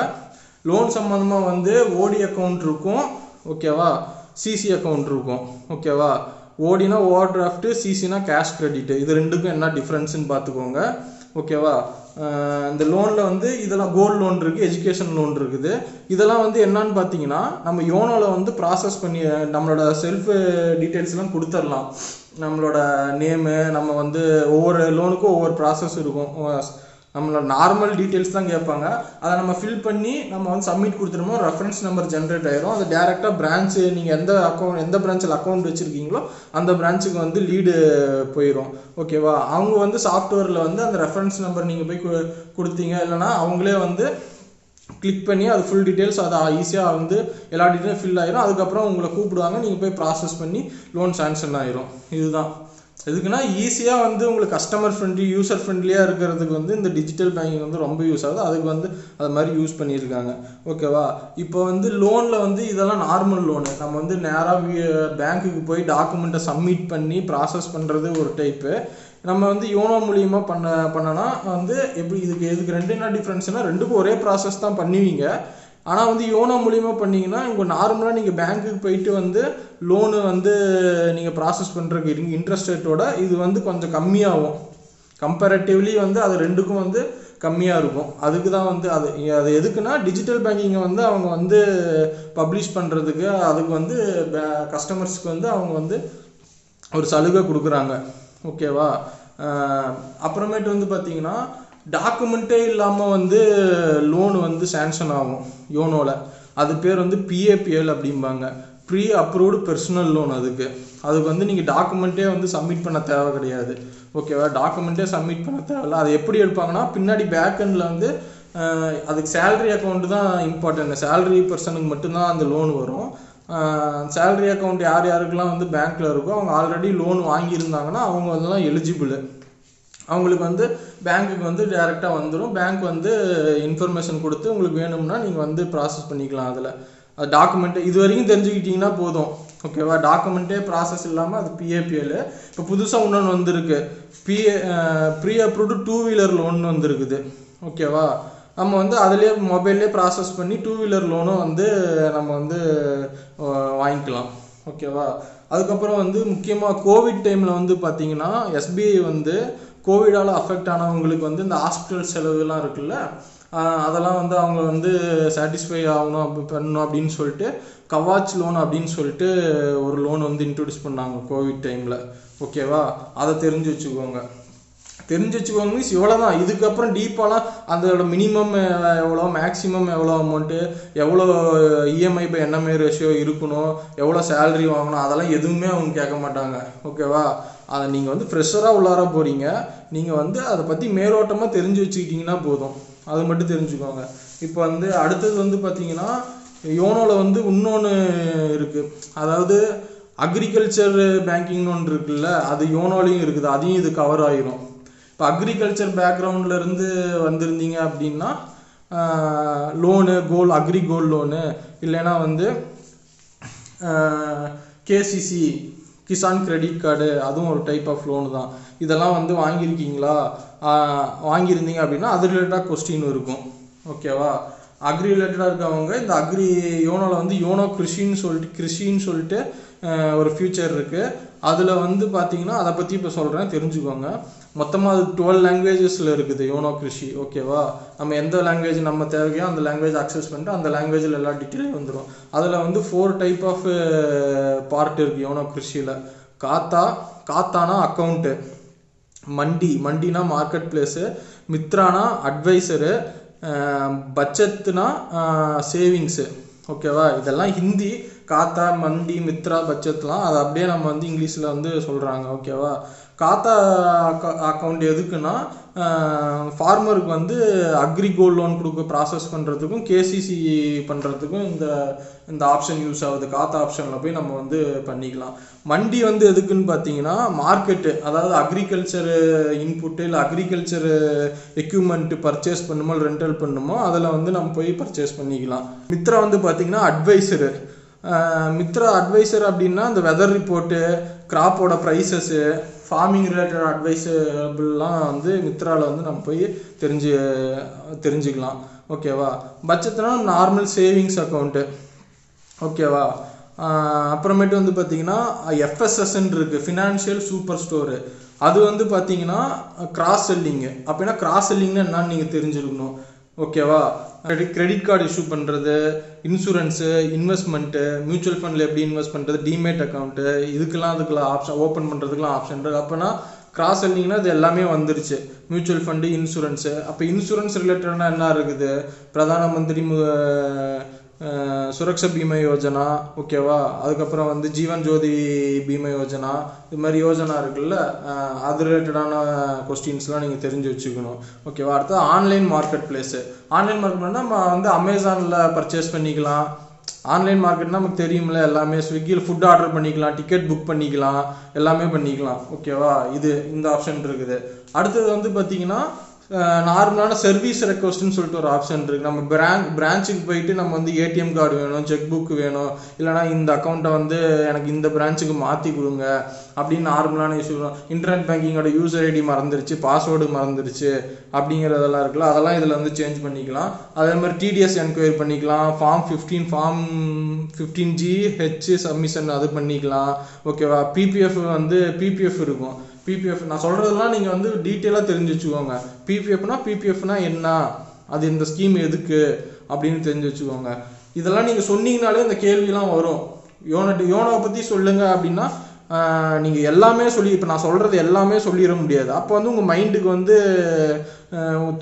லோன் சம்மந்தமாக வந்து ஓடி அக்கௌண்ட் இருக்கும். ஓகேவா சிசி அக்கௌண்ட் இருக்கும். ஓகேவா ஓடினா ஓவர் டிராஃப்ட்டு சிசினா கேஷ் கிரெடிட்டு இது ரெண்டுக்கும் என்ன டிஃப்ரென்ஸ்னு பார்த்துக்கோங்க. ஓகேவா இந்த லோனில் வந்து இதெல்லாம் கோல்டு லோன் இருக்குது எஜுகேஷன் லோன் இருக்குது. இதெல்லாம் வந்து என்னன்னு பார்த்தீங்கன்னா நம்ம யோனோவில் வந்து ப்ராசஸ் பண்ணி நம்மளோட செல்ஃப் டீட்டெயில்ஸ்லாம் கொடுத்துடலாம் நம்மளோட நேமு நம்ம வந்து ஒவ்வொரு லோனுக்கும் ஒவ்வொரு ப்ராசஸ் இருக்கும். நம்மளோட நார்மல் டீட்டெயில்ஸ் தான் கேட்பாங்க. அதை நம்ம ஃபில் பண்ணி நம்ம வந்து சப்மிட் கொடுத்துருமோ ரெஃபரன்ஸ் நம்பர் ஜென்ரேட் ஆயிரும். அது டேரெக்டாக பிரான்ச்சு நீங்கள் எந்த அக்கௌண்ட் எந்த பிரான்ச்சில் அக்கௌண்ட் வச்சுருக்கீங்களோ அந்த பிரான்ச்சுக்கு வந்து லீடு போயிடும் ஓகேவா அவங்க வந்து சாஃப்ட்வேரில் வந்து அந்த ரெஃபரன்ஸ் நம்பர் நீங்கள் போய் கொடுத்தீங்க. இல்லைன்னா அவங்களே வந்து கிளிக் பண்ணி அது ஃபுல் டீட்டெயில்ஸ் அதை ஈஸியாக வந்து எல்லா டீட்டெயிலும் ஃபில் ஆயிரும். அதுக்கப்புறம் உங்களை கூப்பிடுவாங்க. நீங்கள் போய் ப்ராசஸ் பண்ணி லோன் சாங்ஷன் ஆயிரும். இதுதான். எதுக்குன்னா ஈஸியாக வந்து உங்களுக்கு கஸ்டமர் ஃப்ரெண்ட்லி யூசர் ஃப்ரெண்ட்லியாக இருக்கிறதுக்கு வந்து இந்த டிஜிட்டல் பேங்கிங் வந்து ரொம்ப யூஸ் ஆகுது. அதுக்கு வந்து அது மாதிரி யூஸ் பண்ணியிருக்காங்க. ஓகேவா இப்போ வந்து லோனில் வந்து இதெல்லாம் நார்மல் லோனு நம்ம வந்து நேராக பேங்க்குக்கு போய் டாக்குமெண்ட்டை சப்மிட் பண்ணி ப்ராசஸ் பண்ணுறது ஒரு டைப்பு நம்ம வந்து யோனோ மூலியமாக பண்ண பண்ணனா வந்து எப்படி இதுக்கு இதுக்கு ரெண்டு என்ன டிஃப்ரென்ஸ்னால் ரெண்டுக்கும் ஒரே ப்ராசஸ் தான் பண்ணுவீங்க. ஆனால் வந்து யோனோ மூலிமா பண்ணிங்கன்னா இப்போ நார்மலாக நீங்கள் பேங்க்குக்கு போயிட்டு வந்து லோனு வந்து நீங்கள் ப்ராசஸ் பண்ணுறதுக்கு இன்ட்ரெஸ்ட் ரேட்டோட இது வந்து கொஞ்சம் கம்மியாகும். கம்பேரட்டிவ்லி வந்து அது ரெண்டுக்கும் வந்து கம்மியாக இருக்கும். அதுக்கு தான் வந்து அது அது எதுக்குன்னா டிஜிட்டல் பேங்கிங்கை வந்து அவங்க வந்து பப்ளிஷ் பண்ணுறதுக்கு அதுக்கு வந்து கஸ்டமர்ஸ்க்கு வந்து அவங்க வந்து ஒரு சலுகை கொடுக்குறாங்க. ஓகேவா அப்புறமேட்டு வந்து பார்த்தீங்கன்னா டாக்குமெண்ட்டே இல்லாமல் வந்து லோன் வந்து சேங்ஷன் ஆகும் யோனோவில் அது பேர் வந்து பிஏபிஎல் அப்படிம்பாங்க. ப்ரீ அப்ரூவ்டு பர்சனல் லோன் அதுக்கு. அதுக்கு வந்து நீங்கள் டாக்குமெண்ட்டே வந்து சப்மிட் பண்ண தேவை கிடையாது. ஓகேவா டாக்குமெண்ட்டே சப்மிட் பண்ண தேவையில்ல. அது எப்படி எடுப்பாங்கன்னா பின்னாடி பேக் வந்து அதுக்கு சேலரி அக்கௌண்ட்டு தான் இம்பார்ட்டன்ட் சேலரி பர்சனுக்கு மட்டும்தான் அந்த லோன் வரும். சேலரி அக்கௌண்ட் யார் யாருக்கெல்லாம் வந்து பேங்க்கில் இருக்கோ அவங்க ஆல்ரெடி லோன் வாங்கியிருந்தாங்கன்னா அவங்க அதெல்லாம் எலிஜிபிள் அவங்களுக்கு வந்து பேங்க்குக்கு வந்து டைரெக்டாக வந்துடும் பேங்க் வந்து இன்ஃபர்மேஷன் கொடுத்து உங்களுக்கு வேணும்னா நீங்கள் வந்து ப்ராசஸ் பண்ணிக்கலாம் அதில். அது டாக்குமெண்ட்டு இது வரைக்கும் தெரிஞ்சுக்கிட்டீங்கன்னா போதும். ஓகேவா டாக்குமெண்ட்டே ப்ராசஸ் இல்லாமல் அது பிஏபிஎல் இப்போ புதுசாக இன்னொன்று வந்திருக்கு. PA pre approved two wheeler loan வந்துருக்குது. ஓகேவா நம்ம வந்து அதுலேயே மொபைல்லே ப்ராசஸ் பண்ணி டூ வீலர் லோனும் வந்து நம்ம வந்து வாங்கிக்கலாம். ஓகேவா அதுக்கப்புறம் வந்து முக்கியமாக கோவிட் டைமில் வந்து பார்த்தீங்கன்னா எஸ்பிஐ வந்து கோவிடால் அஃபெக்ட் ஆனவங்களுக்கு வந்து இந்த ஹாஸ்பிட்டல் செலவுலாம் இருக்குல்ல அதெல்லாம் வந்து அவங்க வந்து சாட்டிஸ்ஃபை ஆகணும் அப்படி பண்ணணும் அப்படின்னு சொல்லிட்டு கவாச் லோன் அப்படின்னு சொல்லிட்டு ஒரு லோன் வந்து இன்ட்ரடியூஸ் பண்ணாங்க கோவிட் டைமில் ஓகேவா அதை தெரிஞ்சு வச்சுக்கோங்க. தெரிஞ்சு வச்சுக்கோங்க மீன்ஸ் இவ்வளோ தான் இதுக்கப்புறம் டீப்பாலாம் அதோட மினிமம் எவ்வளோ மேக்ஸிமம் எவ்வளோ அமௌண்ட்டு எவ்வளோ இஎம்ஐ இப்போ என்ன மாரி ரேஷியோ இருக்கணும் எவ்வளோ சேலரி வாங்கணும் அதெல்லாம் எதுவுமே அவங்க கேட்க மாட்டாங்க. ஓகேவா அதை நீங்கள் வந்து ஃப்ரெஷராக உள்ளார போகிறீங்க நீங்கள் வந்து அதை பற்றி மேலோட்டமாக தெரிஞ்சு வச்சுக்கிட்டிங்கன்னா போதும். அது மட்டும் தெரிஞ்சுக்கோங்க. இப்போ வந்து அடுத்தது வந்து பார்த்தீங்கன்னா யோனோவில் வந்து இன்னொன்று இருக்குது அதாவது அக்ரிகல்ச்சர் பேங்கிங்னு ஒன்று இருக்குல்ல அது யோனோலையும் இருக்குது. அதையும் இது கவர் ஆகிரும் இப்போ அக்ரிகல்ச்சர் பேக்ரவுண்ட்லேருந்து வந்திருந்தீங்க அப்படின்னா loan gold agri gold loan இல்லைன்னா வந்து கேசிசி கிசான் கிரெடிட் கார்டு அதுவும் ஒரு டைப் ஆஃப் லோனு தான். இதெல்லாம் வந்து வாங்கியிருக்கீங்களா? வாங்கியிருந்தீங்க அப்படின்னா அது ரிலேட்டடாக கொஸ்டின் இருக்கும். ஓகேவா அக்ரி ரிலேட்டடாக இருக்கவங்க இந்த அக்ரி யோனோவில் வந்து யோனோ கிருஷின்னு சொல்லிட்டு கிருஷின்னு சொல்லிட்டு ஒரு ஃபியூச்சர் இருக்குது அதில் வந்து பார்த்தீங்கன்னா அதை பற்றி இப்போ சொல்கிறேன் தெரிஞ்சுக்கோங்க. மொத்தமாக அது டுவெல் லாங்குவேஜஸில் இருக்குது யோனோ கிருஷி ஓகேவா நம்ம எந்த லாங்குவேஜ் நம்ம தேவையோ அந்த லாங்குவேஜ் அக்சஸ் பண்ணிட்டு அந்த லாங்குவேஜில் எல்லா டீட்டெயிலும் வந்துடும் அதில் வந்து ஃபோர் டைப் ஆஃப் பார்ட் இருக்குது யோனோ கிருஷியில் காத்தா காத்தானா அக்கௌண்ட்டு மண்டி மண்டினா மார்க்கெட் பிளேஸு மித்ரானா அட்வைசரு பட்ஜெத்துனா சேவிங்ஸு ஓகேவா? இதெல்லாம் ஹிந்தி காத்தா மண்டி மித்ரா பட்ஜெட்லாம் அதை அப்படியே நம்ம வந்து இங்கிலீஷில் வந்து சொல்கிறாங்க ஓகேவா? காத்தா அக்கௌண்ட் எதுக்குன்னா ஃபார்மருக்கு வந்து அக்ரி கோல்ட் லோன் கொடுக்க ப்ராசஸ் பண்ணுறதுக்கும் கேசிசி பண்ணுறதுக்கும் இந்த இந்த ஆப்ஷன் யூஸ் ஆகுது. காத்த ஆப்ஷனில் போய் நம்ம வந்து பண்ணிக்கலாம். மண்டி வந்து எதுக்குன்னு பார்த்தீங்கன்னா மார்க்கெட்டு அதாவது அக்ரிகல்ச்சரு இன்புட்டு இல்லை அக்ரிகல்ச்சரு எக்யூப்மெண்ட்டு பர்ச்சேஸ் பண்ணுமோ ரெண்டல் பண்ணுமோ அதில் வந்து நம்ம போய் பர்ச்சேஸ் பண்ணிக்கலாம். மித்ரா வந்து பார்த்தீங்கன்னா அட்வைசரு மித்ரா அட்வைசர் அப்படின்னா இந்த வெதர் ரிப்போர்ட்டு கிராப்போட ப்ரைஸஸ்ஸு ஃபார்மிங் ரிலேட்டட் அட்வைஸபிள்லாம் வந்து மித்ராவில் வந்து நம்ம போய் தெரிஞ்சு தெரிஞ்சுக்கலாம். ஓகேவா பட்ஜெட்னா நார்மல் சேவிங்ஸ் அக்கௌண்ட்டு ஓகேவா அப்புறமேட்டு வந்து பார்த்தீங்கன்னா எஃப்எஸ்எஸ்ன்னு இருக்குது ஃபினான்ஷியல் சூப்பர் ஸ்டோரு அது வந்து பார்த்தீங்கன்னா கிராஸ் செல்லிங்கு அப்படின்னா கிராஸ் செல்லிங்னா என்னன்னு நீங்கள் தெரிஞ்சுருக்கணும் ஓகேவா கிரெடிட் கிரெடிட் கார்டு இஷ்யூ பண்ணுறது இன்சூரன்ஸு இன்வெஸ்ட்மெண்ட்டு மியூச்சுவல் ஃபண்டில் எப்படி இன்வெஸ்ட் பண்ணுறது டிமேட் அக்கௌண்ட்டு இதுக்கெல்லாம் அதுக்கெல்லாம் ஆப்ஷன் ஓப்பன் பண்ணுறதுக்கெலாம் ஆப்ஷன் இருக்குது அப்போனா கிராஸ் செல்லிங்னா இது எல்லாமே வந்துருச்சு. மியூச்சுவல் ஃபண்டு இன்சூரன்ஸு அப்போ இன்சூரன்ஸ் ரிலேட்டடாக என்ன இருக்குது? பிரதான மந்திரி மு சுரக்ஷா பீமா யோஜனா ஓகேவா? அதுக்கப்புறம் வந்து ஜீவன் ஜோதி பீமா யோஜனா இது மாதிரி யோஜனா இருக்குல்ல அது ரிலேட்டடான கொஸ்டின்ஸ்லாம் நீங்கள் தெரிஞ்சு வச்சுக்கணும். ஓகேவா? அடுத்தது online market place online market நம்ம வந்து அமேசானில் பர்ச்சேஸ் பண்ணிக்கலாம். ஆன்லைன் மார்க்கெட்னா நமக்கு தெரியும்ல எல்லாமே ஸ்விக்கியில் ஃபுட் ஆர்டர் பண்ணிக்கலாம் டிக்கெட் புக் பண்ணிக்கலாம் எல்லாமே பண்ணிக்கலாம். ஓகேவா? இது இந்த ஆப்ஷன் இருக்குது. அடுத்தது வந்து பார்த்தீங்கன்னா நார்மலான சர்வீஸ் ரெக்வஸ்ட்னு சொல்லிட்டு ஒரு ஆப்ஷன் இருக்குது நம்ம பிராங்க் பிரான்ச்சுக்கு போயிட்டு நம்ம வந்து ஏடிஎம் கார்டு வேணும் செக் புக் வேணும். இல்லைனா இந்த அக்கௌண்ட்டை வந்து எனக்கு இந்த பிரான்ச்சுக்கு மாற்றி கொடுங்க அப்படின்னு நார்மலான இஷ்யூ இன்டர்நெட் பேங்கிங்கோட யூசர் ஐடி மறந்துருச்சு பாஸ்வேர்டு மறந்துருச்சு அப்படிங்கிறதெல்லாம் இருக்குல்ல அதெல்லாம் இதில் வந்து சேஞ்ச் பண்ணிக்கலாம். அதே மாதிரி டிடிஎஸ் என்கொயரி பண்ணிக்கலாம். Form fifteen form fifteen G H submission அது பண்ணிக்கலாம். ஓகேவா பிபிஎஃப் வந்து பிபிஎஃப் இருக்கும். பிபிஎஃப் நான் சொல்கிறதெல்லாம் நீங்கள் வந்து டீட்டெயிலாக தெரிஞ்சு வச்சுக்கோங்க. பிபிஎஃப்னா பிபிஎஃப்னா என்ன? அது இந்த ஸ்கீம் எதுக்கு? அப்படின்னு தெரிஞ்சு வச்சுக்கோங்க. இதெல்லாம் நீங்கள் சொன்னீங்கனாலே இந்த கேள்விலாம் வரும். யோனோ யோனோவை பற்றி சொல்லுங்க அப்படின்னா நீங்கள் எல்லாமே சொல்லி இப்போ நான் சொல்கிறது எல்லாமே சொல்லிட முடியாது. அப்போ வந்து உங்கள் மைண்டுக்கு வந்து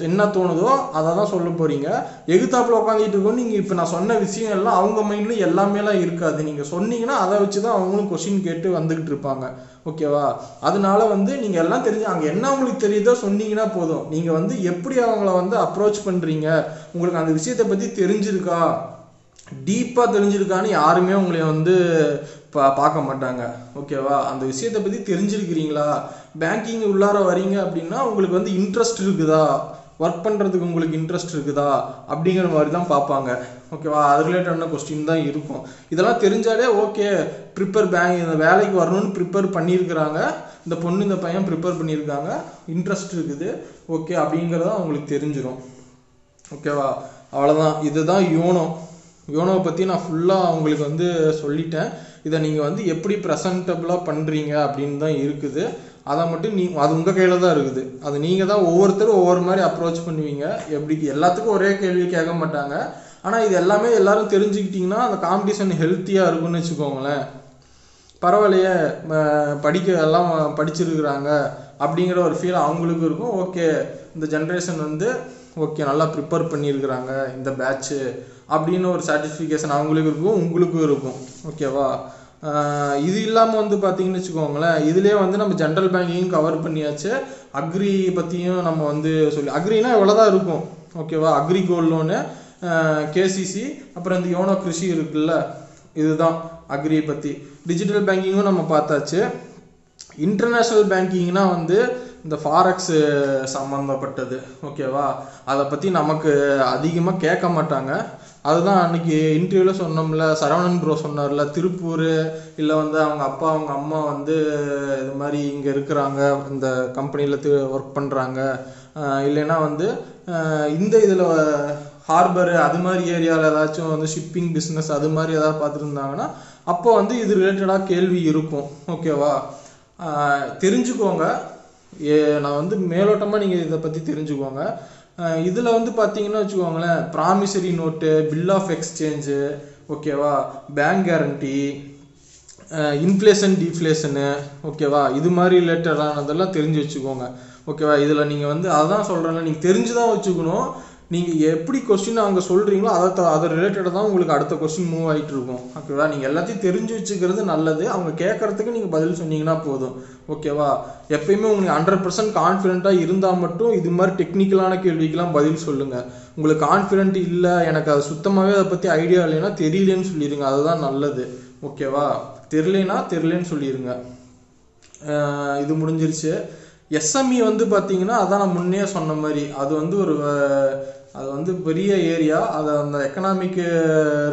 என்ன தோணுதோ அதை தான் சொல்ல போறீங்க. எகுத்தாப்புல உட்காந்துட்டு இருக்கோம். நீங்க இப்போ நான் சொன்ன விஷயம் எல்லாம் அவங்க மைண்ட்ல எல்லாமேலாம் இருக்காது. நீங்க சொன்னீங்கன்னா அதை வச்சு தான் அவங்களும் கொஸ்டின் கேட்டு வந்துகிட்டு இருப்பாங்க. ஓகேவா அதனால வந்து நீங்க எல்லாம் தெரிஞ்சு அங்க என்ன உங்களுக்கு தெரியுதோ சொன்னீங்கன்னா போதும். நீங்க வந்து எப்படி அவங்கள வந்து அப்ரோச் பண்றீங்க? உங்களுக்கு அந்த விஷயத்தை பத்தி தெரிஞ்சிருக்கா? டீப்பா தெரிஞ்சிருக்கான்னு யாருமே உங்களை வந்து பா பார்க்க மாட்டாங்க. ஓகேவா அந்த விஷயத்தை பத்தி தெரிஞ்சிருக்கிறீங்களா? பேங்கிங் உள்ளார வரீங்க அப்படின்னா உங்களுக்கு வந்து இன்ட்ரெஸ்ட் இருக்குதா? ஒர்க் பண்ணுறதுக்கு உங்களுக்கு இன்ட்ரெஸ்ட் இருக்குதா? அப்படிங்கிற மாதிரி தான் பார்ப்பாங்க ஓகேவா அது ரிலேட்டடான கொஸ்டின் தான் இருக்கும். இதெல்லாம் தெரிஞ்சாலே ஓகே ப்ரிப்பேர் பேங்க் இந்த வேலைக்கு வரணும்னு ப்ரிப்பேர் பண்ணியிருக்கிறாங்க. இந்த பொண்ணு இந்த பையன் ப்ரிப்பேர் பண்ணியிருக்காங்க. இன்ட்ரெஸ்ட் இருக்குது. ஓகே அப்படிங்கிறத அவங்களுக்கு தெரிஞ்சிடும் ஓகேவா அவ்வளோதான் இதுதான் யோனோ. யோனோவை பற்றி நான் ஃபுல்லாக அவங்களுக்கு வந்து சொல்லிட்டேன். இதை நீங்கள் வந்து எப்படி ப்ரெசன்டபுளாக பண்ணுறீங்க அப்படின்னு தான் இருக்குது. அதை மட்டும் நீ அது உங்கள் கையில் தான் இருக்குது. அது நீங்கள் தான் ஒவ்வொருத்தரும் ஒவ்வொரு மாதிரி அப்ரோச் பண்ணுவீங்க. எப்படி எல்லாத்துக்கும் ஒரே கேள்வி கேட்க மாட்டாங்க. ஆனால் இது எல்லாமே எல்லாரும் தெரிஞ்சுக்கிட்டிங்கன்னா அந்த காம்படிஷன் ஹெல்த்தியாக இருக்கும்னு வச்சுக்கோங்களேன். பரவாயில்லையே படிக்க எல்லாம் படிச்சிருக்கிறாங்க அப்படிங்கிற ஒரு ஃபீல் அவங்களுக்கும் இருக்கும். ஓகே இந்த ஜென்ரேஷன் வந்து ஓகே நல்லா ப்ரிப்பேர் பண்ணியிருக்கிறாங்க இந்த பேட்ச்சு அப்படின்னு ஒரு சாட்டிஸ்ஃபிகேஷன் அவங்களுக்கும் இருக்கும் உங்களுக்கும் இருக்கும். ஓகேவா இது இல்லாமல் வந்து பார்த்தீங்கன்னு வச்சுக்கோங்களேன் இதுலேயே வந்து நம்ம ஜென்ரல் பேங்கிங் கவர் பண்ணியாச்சு. அக்ரி பற்றியும் நம்ம வந்து சொல்லி அக்ரினா இவ்வளோதான் இருக்கும். ஓகேவா அக்ரி கோல்ட் லோனு கேசிசி அப்புறம் இந்த யோனோ கிருஷி இருக்குல்ல இதுதான் அக்ரி பற்றி டிஜிட்டல் பேங்கிங்கும் நம்ம பார்த்தாச்சு. இன்டர்நேஷ்னல் பேங்கிங்னா வந்து இந்த ஃபாரக்ஸு சம்மந்தப்பட்டது ஓகேவா அதை பற்றி நமக்கு அதிகமாக கேட்க மாட்டாங்க. அதுதான் அன்னைக்கு இன்டர்வியூவில் சொன்னோம்ல சரவணன் ப்ரோ சொன்னார்ல திருப்பூர் இல்லை வந்து அவங்க அப்பா அவங்க அம்மா வந்து இது மாதிரி இங்கே இருக்கிறாங்க இந்த கம்பெனியில் ஒர்க் பண்ணுறாங்க இல்லைன்னா வந்து இந்த இதில் ஹார்பரு அது மாதிரி ஏரியாவில் ஏதாச்சும் வந்து ஷிப்பிங் பிஸ்னஸ் அது மாதிரி ஏதாவது பார்த்துருந்தாங்கன்னா அப்போ வந்து இது ரிலேட்டடாக கேள்வி இருக்கும். ஓகேவா தெரிஞ்சுக்கோங்க. ஏ நான் வந்து மேலோட்டமாக நீங்கள் இதை பற்றி தெரிஞ்சுக்கோங்க. இதில் வந்து பார்த்தீங்கன்னா வச்சுக்கோங்களேன் promissory note bill of exchange ஓகேவா பேங்க் கேரண்டி இன்ஃப்ளேஷன் டிஃப்ளேஷனு ஓகேவா இது மாதிரி ரிலேட்டடானதெல்லாம் தெரிஞ்சு வச்சுக்கோங்க ஓகேவா இதில் நீங்கள் வந்து அதான் சொல்கிறேன்ல நீங்கள் தெரிஞ்சு தான் வச்சுக்கணும். நீங்கள் எப்படி கொஸ்டின் அவங்க சொல்கிறீங்களோ அதை த- அதை ரிலேட்டடாக தான் உங்களுக்கு அடுத்த கொஸ்டின் மூவ் ஆகிட்டு இருக்கும். ஓகேவா நீங்கள் எல்லாத்தையும் தெரிஞ்சு வச்சுக்கிறது நல்லது. அவங்க கேட்குறதுக்கு நீங்கள் பதில் சொன்னீங்கன்னா போதும். ஓகேவா எப்பயுமே உங்களுக்கு ஹண்ட்ரட் பர்சன்ட் கான்ஃபிடென்ட்டாக இருந்தால் மட்டும் இது மாதிரி டெக்னிக்கலான கேள்விக்கெல்லாம் பதில் சொல்லுங்கள் உங்களுக்கு கான்ஃபிடென்ட் இல்லை எனக்கு அது சுத்தமாகவே அதை பற்றி ஐடியா இல்லைன்னா தெரியலன்னு சொல்லிடுங்க அதுதான் நல்லது. ஓகேவா தெரியலனா தெரியலன்னு சொல்லிடுங்க இது முடிஞ்சிருச்சு. எஸ்எம்இ வந்து பார்த்தீங்கன்னா அதான் நான் முன்னே சொன்ன மாதிரி. அது வந்து ஒரு அது வந்து பெரிய ஏரியா. அது அந்த எக்கனாமிக்கு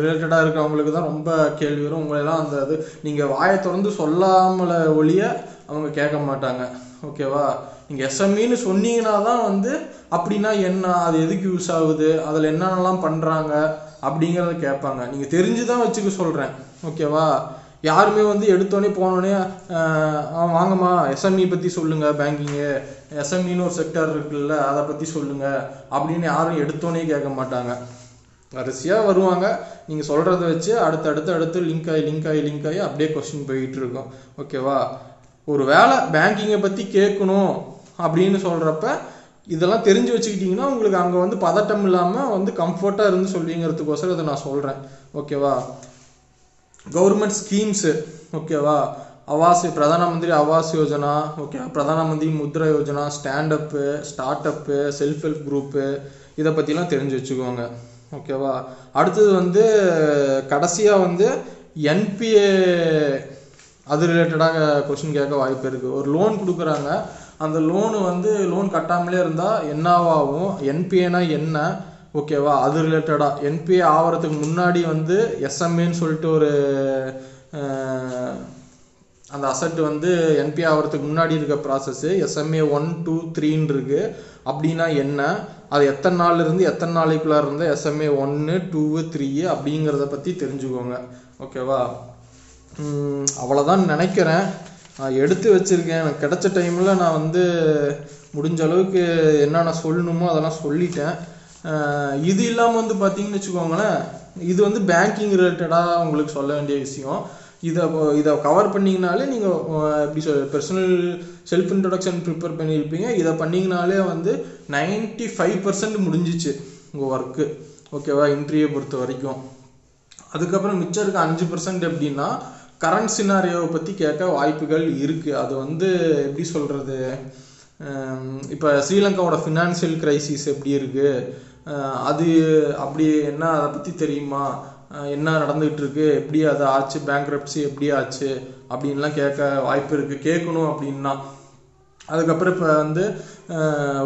ரிலேட்டடாக இருக்கிறவங்களுக்கு தான் ரொம்ப கேள்வி வரும். உங்களெல்லாம் அந்த இது நீங்கள் வாயை திறந்து சொல்லாமல ஒழிய அவங்க கேட்க மாட்டாங்க. ஓகேவா நீங்கள் எஸ்எம்இன்னு சொன்னீங்கன்னா தான் வந்து அப்படின்னா என்ன அது எதுக்கு யூஸ் ஆகுது அதில் என்னென்னலாம் பண்ணுறாங்க அப்படிங்கிறத கேட்பாங்க. நீங்கள் தெரிஞ்சு தான் வச்சுக்க சொல்கிறேன் ஓகேவா யாருமே வந்து எடுத்தோடனே போனோடனே வாங்கம்மா எஸ்எம்இ பற்றி சொல்லுங்கள் பேங்கிங்கு எஸ்எம்இன்னு ஒரு செக்டர் இருக்குல்ல அதை பற்றி சொல்லுங்கள் அப்படின்னு யாரும் எடுத்தோடனே கேட்க மாட்டாங்க. வரிசையாக வருவாங்க. நீங்கள் சொல்கிறத வச்சு அடுத்து அடுத்து அடுத்து லிங்க் ஆகி லிங்க் ஆகி லிங்க் ஆகி அப்படியே கொஸ்டின் போயிட்டு இருக்கோம். ஓகேவா ஒரு வேலை பேங்கிங்கை பற்றி கேட்கணும் அப்படின்னு சொல்கிறப்ப இதெல்லாம் தெரிஞ்சு வச்சுக்கிட்டிங்கன்னா உங்களுக்கு அங்கே வந்து பதட்டம் இல்லாமல் வந்து கம்ஃபர்ட்டாக இருந்து சொல்லிங்கிறதுக்கோசரம் இதை நான் சொல்கிறேன் ஓகேவா கவர்மெண்ட் ஸ்கீம்ஸு ஓகேவா ஆவாஸ் பிரதான மந்திரி ஆவாஸ் யோஜனா ஓகேவா Pradhan Mantri Mudra Yojana stand up start up self help group இதை பற்றிலாம் தெரிஞ்சு வச்சுக்கோங்க ஓகேவா அடுத்தது வந்து கடைசியாக வந்து என்பிஏ அது ரிலேட்டடாக கொஸ்டின் கேட்க வாய்ப்பு இருக்குது ஒரு லோன் கொடுக்குறாங்க. அந்த லோனு வந்து லோன் கட்டாமலே இருந்தால் என்னவாகும் என்பிஏனா என்ன? ஓகேவா? அது ரிலேட்டடாக என்பிஏ ஆகிறதுக்கு முன்னாடி வந்து எஸ்எம்ஏன்னு சொல்லிட்டு ஒரு அந்த அசட் வந்து என்பிஏ ஆகிறதுக்கு முன்னாடி இருக்க ப்ராசஸ்ஸு எஸ்எம்ஏ ஒன் டூ த்ரீன்னு இருக்குது அப்படின்னா என்ன? அது எத்தனை நாள் இருந்து எத்தனை நாளைக்குள்ளே இருந்தால் எஸ்எம்ஏ ஒன்று டூ த்ரீ அப்படிங்கிறத பற்றி தெரிஞ்சுக்கோங்க. ஓகேவா? அவ்வளோதான் நினைக்கிறேன். நான் எடுத்து வச்சுருக்கேன். எனக்கு கிடைச்ச டைமில் நான் வந்து முடிஞ்ச அளவுக்கு என்னென்ன சொல்லணுமோ அதெல்லாம் சொல்லிட்டேன். இது இல்லாமல் வந்து பார்த்தீங்கன்னு வச்சுக்கோங்களேன் இது வந்து பேங்கிங் ரிலேட்டடாக உங்களுக்கு சொல்ல வேண்டிய விஷயம். இதை இதை கவர் பண்ணீங்கனாலே நீங்கள் எப்படி சொல் பர்சனல் செல்ஃப் இன்ட்ரொடக்ஷன் ப்ரிப்பேர் பண்ணியிருப்பீங்க. இதை பண்ணிங்கனாலே வந்து 95% ஃபைவ் பர்சன்ட் முடிஞ்சிச்சு உங்கள் ஒர்க்கு ஓகேவா இன்ட்ரியை பொறுத்த வரைக்கும். அதுக்கப்புறம் மிச்சம் இருக்க அஞ்சு பர்சன்ட் எப்படின்னா கரண்ட் சினாரியோவை பற்றி கேட்க வாய்ப்புகள் இருக்குது அது வந்து எப்படி சொல்கிறது இப்போ ஸ்ரீலங்காவோட ஃபினான்சியல் கிரைசிஸ் எப்படி இருக்குது அது அப்படி என்ன அதை பற்றி தெரியுமா? என்ன நடந்துகிட்டு இருக்கு? எப்படி அது ஆச்சு? பேங்க்ரப்சி எப்படி ஆச்சு? அப்படின்லாம் கேட்க வாய்ப்பு இருக்குது கேட்கணும் அப்படின்னா அதுக்கப்புறம் இப்போ வந்து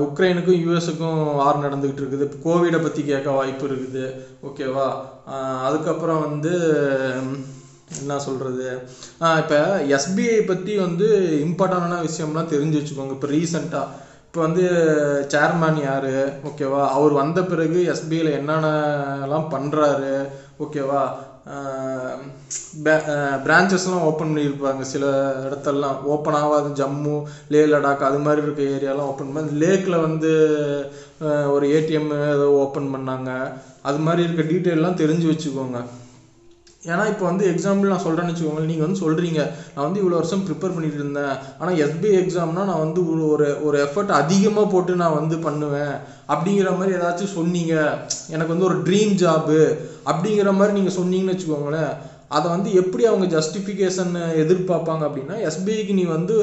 உக்ரைனுக்கும் யூஎஸுக்கும் வார் நடந்துகிட்டு இருக்குது. கோவிடை பற்றி கேட்க வாய்ப்பு இருக்குது. ஓகேவா அதுக்கப்புறம் வந்து என்ன சொல்கிறது இப்போ எஸ்பிஐ பற்றி வந்து இம்பார்ட்டண்டான விஷயம்லாம் தெரிஞ்சு வச்சுக்கோங்க. இப்போ ரீசெண்டாக இப்போ வந்து சேர்மேன் யார்? ஓகேவா? அவர் வந்த பிறகு எஸ்பிஐயில் என்னென்னலாம் பண்ணுறாரு ஓகேவா? பிரான்ச்சஸ்லாம் ஓப்பன் பண்ணியிருப்பாங்க சில இடத்தெல்லாம். ஓப்பன் ஆகாது ஜம்மு லே லடாக் அது மாதிரி இருக்க ஏரியாலாம் ஓப்பன் பண்ணி லேக்கில் வந்து ஒரு ஏடிஎம் ஏதோ ஓப்பன் பண்ணாங்க. அது மாதிரி இருக்க டீட்டெயிலெலாம் தெரிஞ்சு வச்சுக்கோங்க. ஏன்னா இப்போ வந்து எக்ஸாம்பிள் நான் சொல்கிறேன்னு வச்சுக்கோங்களேன். நீங்கள் வந்து சொல்கிறீங்க நான் வந்து இவ்வளோ வருஷம் ப்ரிப்பேர் பண்ணிட்டு இருந்தேன். ஆனால் எஸ்பிஐ எக்ஸாம்னா நான் வந்து ஒரு ஒரு ஒரு எஃபர்ட் அதிகமாக போட்டு நான் வந்து பண்ணுவேன். அப்படிங்கிற மாதிரி ஏதாச்சும் சொன்னீங்க. எனக்கு வந்து ஒரு ட்ரீம் ஜாபு அப்படிங்கிற மாதிரி நீங்கள் சொன்னீங்கன்னு வச்சுக்கோங்களேன். அதை வந்து எப்படி அவங்க ஜஸ்டிஃபிகேஷன் எதிர்பார்ப்பாங்க அப்படின்னா எஸ்பிஐக்கு நீ வந்து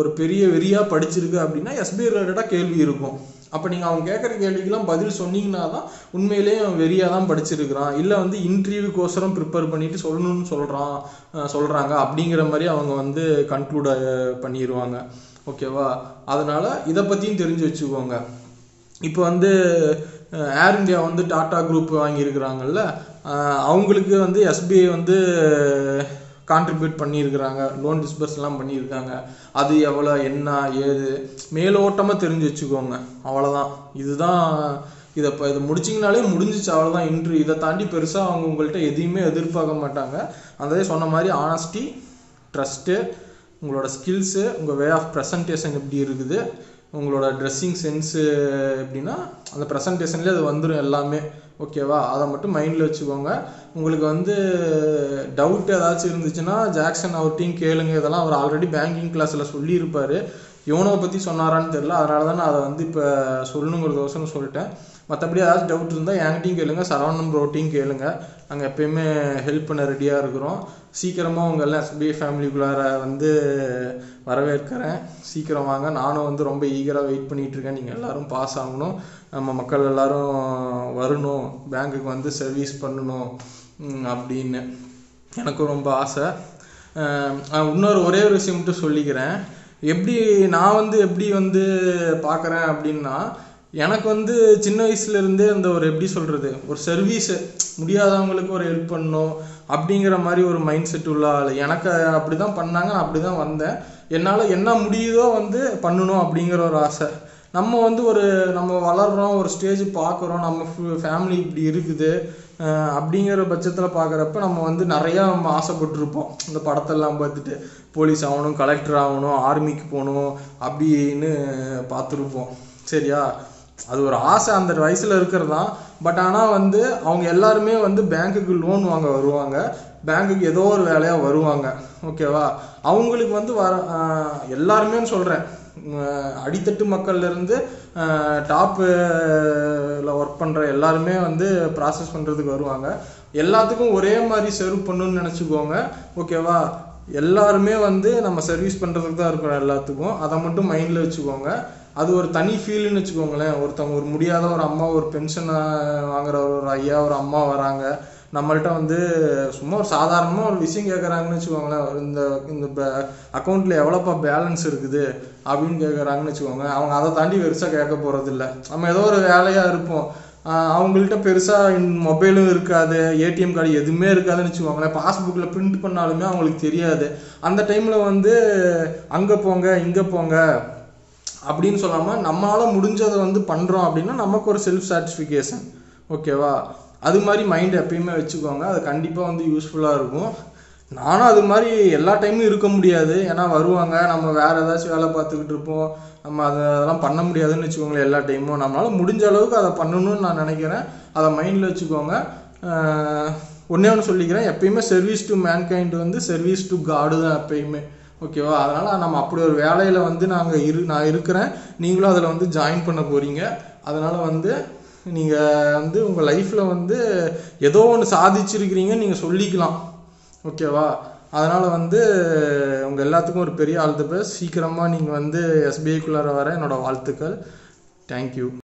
ஒரு பெரிய வெறியாக படிச்சிருக்க அப்படின்னா எஸ்பிஐ ரிலேட்டடாக கேள்வி இருக்கும். அப்போ நீங்கள் அவங்க கேட்குற கேள்விக்கெல்லாம் பதில் சொன்னீங்கன்னா தான் உண்மையிலேயே அவன் வெறியாக தான் படிச்சிருக்கிறான். இல்லை வந்து இன்டர்வியூக்கோசரம் ப்ரிப்பேர் பண்ணிட்டு சொல்லணும்னு சொல்கிறான் சொல்கிறாங்க அப்படிங்கிற மாதிரி அவங்க வந்து கன்க்ளூட் பண்ணிடுவாங்க ஓகேவா அதனால் இதை பற்றியும் தெரிஞ்சு வச்சுக்கோங்க. இப்போ வந்து ஏர் இந்தியா வந்து டாட்டா குரூப் வாங்கியிருக்கிறாங்கல்ல அவங்களுக்கு வந்து எஸ்பிஐ வந்து கான்ட்ரிபியூட் பண்ணியிருக்கிறாங்க லோன் டிஸ்பர்ஸ்லாம் பண்ணியிருக்காங்க. அது எவ்வளோ என்ன ஏது? மேலோட்டமாக தெரிஞ்சு வச்சுக்கோங்க. அவ்வளோதான் இதுதான் இதை இப்போ இதை முடிச்சிங்கனாலே முடிஞ்சிச்சு அவ்வளோதான் இன்ட்ரு இதை தாண்டி பெருசாக அவங்க உங்கள்கிட்ட எதையுமே எதிர்பார்க்க மாட்டாங்க. அதே சொன்ன மாதிரி ஆனஸ்டி ட்ரஸ்ட்டு உங்களோட ஸ்கில்ஸு உங்கள் வே ஆஃப் ப்ரெசன்டேஷன் எப்படி இருக்குது உங்களோட ட்ரெஸ்ஸிங் சென்ஸு எப்படின்னா அந்த ப்ரெசன்டேஷன்லேயே அது வந்துடும் எல்லாமே. ஓகேவா? அதை மட்டும் மைண்டில் வச்சுக்கோங்க. உங்களுக்கு வந்து டவுட் ஏதாச்சும் இருந்துச்சுன்னா ஜாக்சன் அவர்ட்டையும் கேளுங்க. இதெல்லாம் அவர் ஆல்ரெடி பேங்கிங் கிளாஸில் சொல்லியிருப்பார். யோனோவை பற்றி சொன்னாரான்னு தெரில அதனால தான் நான் அதை வந்து இப்போ சொல்லணுங்கிறதோசரம் சொல்லிட்டேன். மற்றபடி ஏதாச்சும் டவுட் இருந்தால் என்கிட்டையும் கேளுங்க. சரவணன் ப்ரோட்டையும் கேளுங்க. நாங்கள் எப்பயுமே ஹெல்ப் பண்ண ரெடியாக இருக்கிறோம். சீக்கிரமாக உங்கள் எல்லாம் எஸ்பிஐ ஃபேமிலிக்குள்ளார வந்து வரவேற்கிறேன். சீக்கிரம் வாங்க. நானும் வந்து ரொம்ப ஈகராக வெயிட் பண்ணிகிட்ருக்கேன் நீங்கள் எல்லோரும் பாஸ் ஆகணும். நம்ம மக்கள் எல்லாரும் வரணும் பேங்க்குக்கு வந்து சர்வீஸ் பண்ணணும் அப்படின்னு. எனக்கும் ரொம்ப ஆசை. இன்னொரு ஒரே ஒரு விஷயம் மட்டும் சொல்லிக்கிறேன். எப்படி நான் வந்து எப்படி வந்து பார்க்குறேன் அப்படின்னா எனக்கு வந்து சின்ன வயசுலேருந்தே அந்த ஒரு எப்படி சொல்கிறது ஒரு சர்வீஸு முடியாதவங்களுக்கு ஒரு ஹெல்ப் பண்ணணும் அப்படிங்கிற மாதிரி ஒரு மைண்ட் செட் உள்ள ஆள். எனக்கு அப்படிதான் பண்ணாங்க நான் அப்படி தான் வந்தேன். என்னால் என்ன முடியுதோ வந்து பண்ணணும் அப்படிங்கிற ஒரு ஆசை. நம்ம வந்து ஒரு நம்ம வளர்கிறோம் ஒரு ஸ்டேஜ் பார்க்குறோம் நம்ம ஃபேமிலி இப்படி இருக்குது அப்படிங்கிற பட்சத்தில் பார்க்குறப்ப நம்ம வந்து நிறையா நம்ம ஆசைப்பட்டிருப்போம். இந்த படத்தெல்லாம் பார்த்துட்டு போலீஸ் ஆகணும் கலெக்டர் ஆகணும் ஆர்மிக்கு போகணும் அப்படின்னு பார்த்துருப்போம். சரியா? அது ஒரு ஆசை அந்த வயசில் இருக்கிறது தான் பட் ஆனால் வந்து அவங்க எல்லாருமே வந்து பேங்க்குக்கு லோன் வாங்க வருவாங்க. பேங்க்குக்கு ஏதோ ஒரு வேலையாக வருவாங்க. ஓகேவா அவங்களுக்கு வந்து வர எல்லாருமேன்னு எல்லாருமே அடித்தட்டு மக்கள்லேருந்து டாப்பில் ஒர்க் பண்ணுற எல்லாருமே வந்து ப்ராசஸ் பண்ணுறதுக்கு வருவாங்க. எல்லாத்துக்கும் ஒரே மாதிரி சர்வ் பண்ணணும்னு நினச்சிக்கோங்க. ஓகேவா எல்லாருமே வந்து நம்ம சர்வீஸ் பண்ணுறதுக்கு தான் இருக்கிறோம் எல்லாத்துக்கும். அதை மட்டும் மைண்டில் வச்சுக்கோங்க. அது ஒரு தனி ஃபீல்னு வச்சுக்கோங்களேன். ஒருத்தவங்க ஒரு முடியாத ஒரு அம்மா ஒரு பென்ஷன் வாங்குற ஒரு ஐயா ஒரு அம்மா வராங்க. நம்மள்கிட்ட வந்து சும்மா ஒரு சாதாரணமாக ஒரு விஷயம் கேட்குறாங்கன்னு வச்சுக்கோங்களேன். இந்த இந்த அக்கௌண்ட்டில் எவ்வளோப்பா பேலன்ஸ் இருக்குது அப்படின்னு கேட்குறாங்கன்னு வச்சுக்கோங்க அவங்க அதை தாண்டி பெருசாக கேட்க போகிறதில்ல நம்ம ஏதோ ஒரு வேலையாக இருப்போம். அவங்கள்ட்ட பெருசாக மொபைலும் இருக்காது ஏடிஎம் கார்டு எதுவுமே இருக்காதுன்னு வச்சுக்கோங்களேன். பாஸ்புக்கில் பிரிண்ட் பண்ணாலுமே அவங்களுக்கு தெரியாது. அந்த டைமில் வந்து அங்கே போங்க இங்கே போங்க அப்படின்னு சொல்லாமல் நம்மளால் முடிஞ்சதை வந்து பண்ணுறோம் அப்படின்னா நமக்கு ஒரு செல்ஃப் சாட்டிஸ்ஃபிகேஷன் ஓகேவா அது மாதிரி மைண்ட் எப்பயுமே வச்சுக்கோங்க. அது கண்டிப்பாக வந்து யூஸ்ஃபுல்லாக இருக்கும். நானும் அது மாதிரி எல்லா டைமும் இருக்க முடியாது. ஏன்னா வருவாங்க. நம்ம வேறு ஏதாச்சும் வேலை பார்த்துக்கிட்டு இருப்போம். நம்ம அதை அதெல்லாம் பண்ண முடியாதுன்னு வச்சுக்கோங்களேன் எல்லா டைமும் நம்மளால் முடிஞ்ச அளவுக்கு அதை பண்ணணும்னு நான் நினைக்கிறேன். அதை மைண்டில் வச்சுக்கோங்க. ஒன்றே ஒன்று சொல்லிக்கிறேன். எப்பயுமே சர்வீஸ் டு மேன்கைண்ட் வந்து சர்வீஸ் டு காடு தான் எப்பயுமே. ஓகேவா அதனால் நம்ம அப்படி ஒரு வேலையில் வந்து நாங்கள் இரு நான் இருக்கிறேன். நீங்களும் அதில் வந்து ஜாயின் பண்ண போகிறீங்க அதனால் வந்து நீங்கள் வந்து உங்கள் லைஃப்பில் வந்து ஏதோ ஒன்று சாதிச்சிருக்கிறீங்கன்னு நீங்கள் சொல்லிக்கலாம். ஓகேவா அதனால் வந்து உங்கள் எல்லாத்துக்கும் ஒரு பெரிய ஆல் தி பெஸ்ட் சீக்கிரமாக நீங்கள் வந்து எஸ்பிஐக்குள்ளார வர என்னோடய வாழ்த்துக்கள். தேங்க்யூ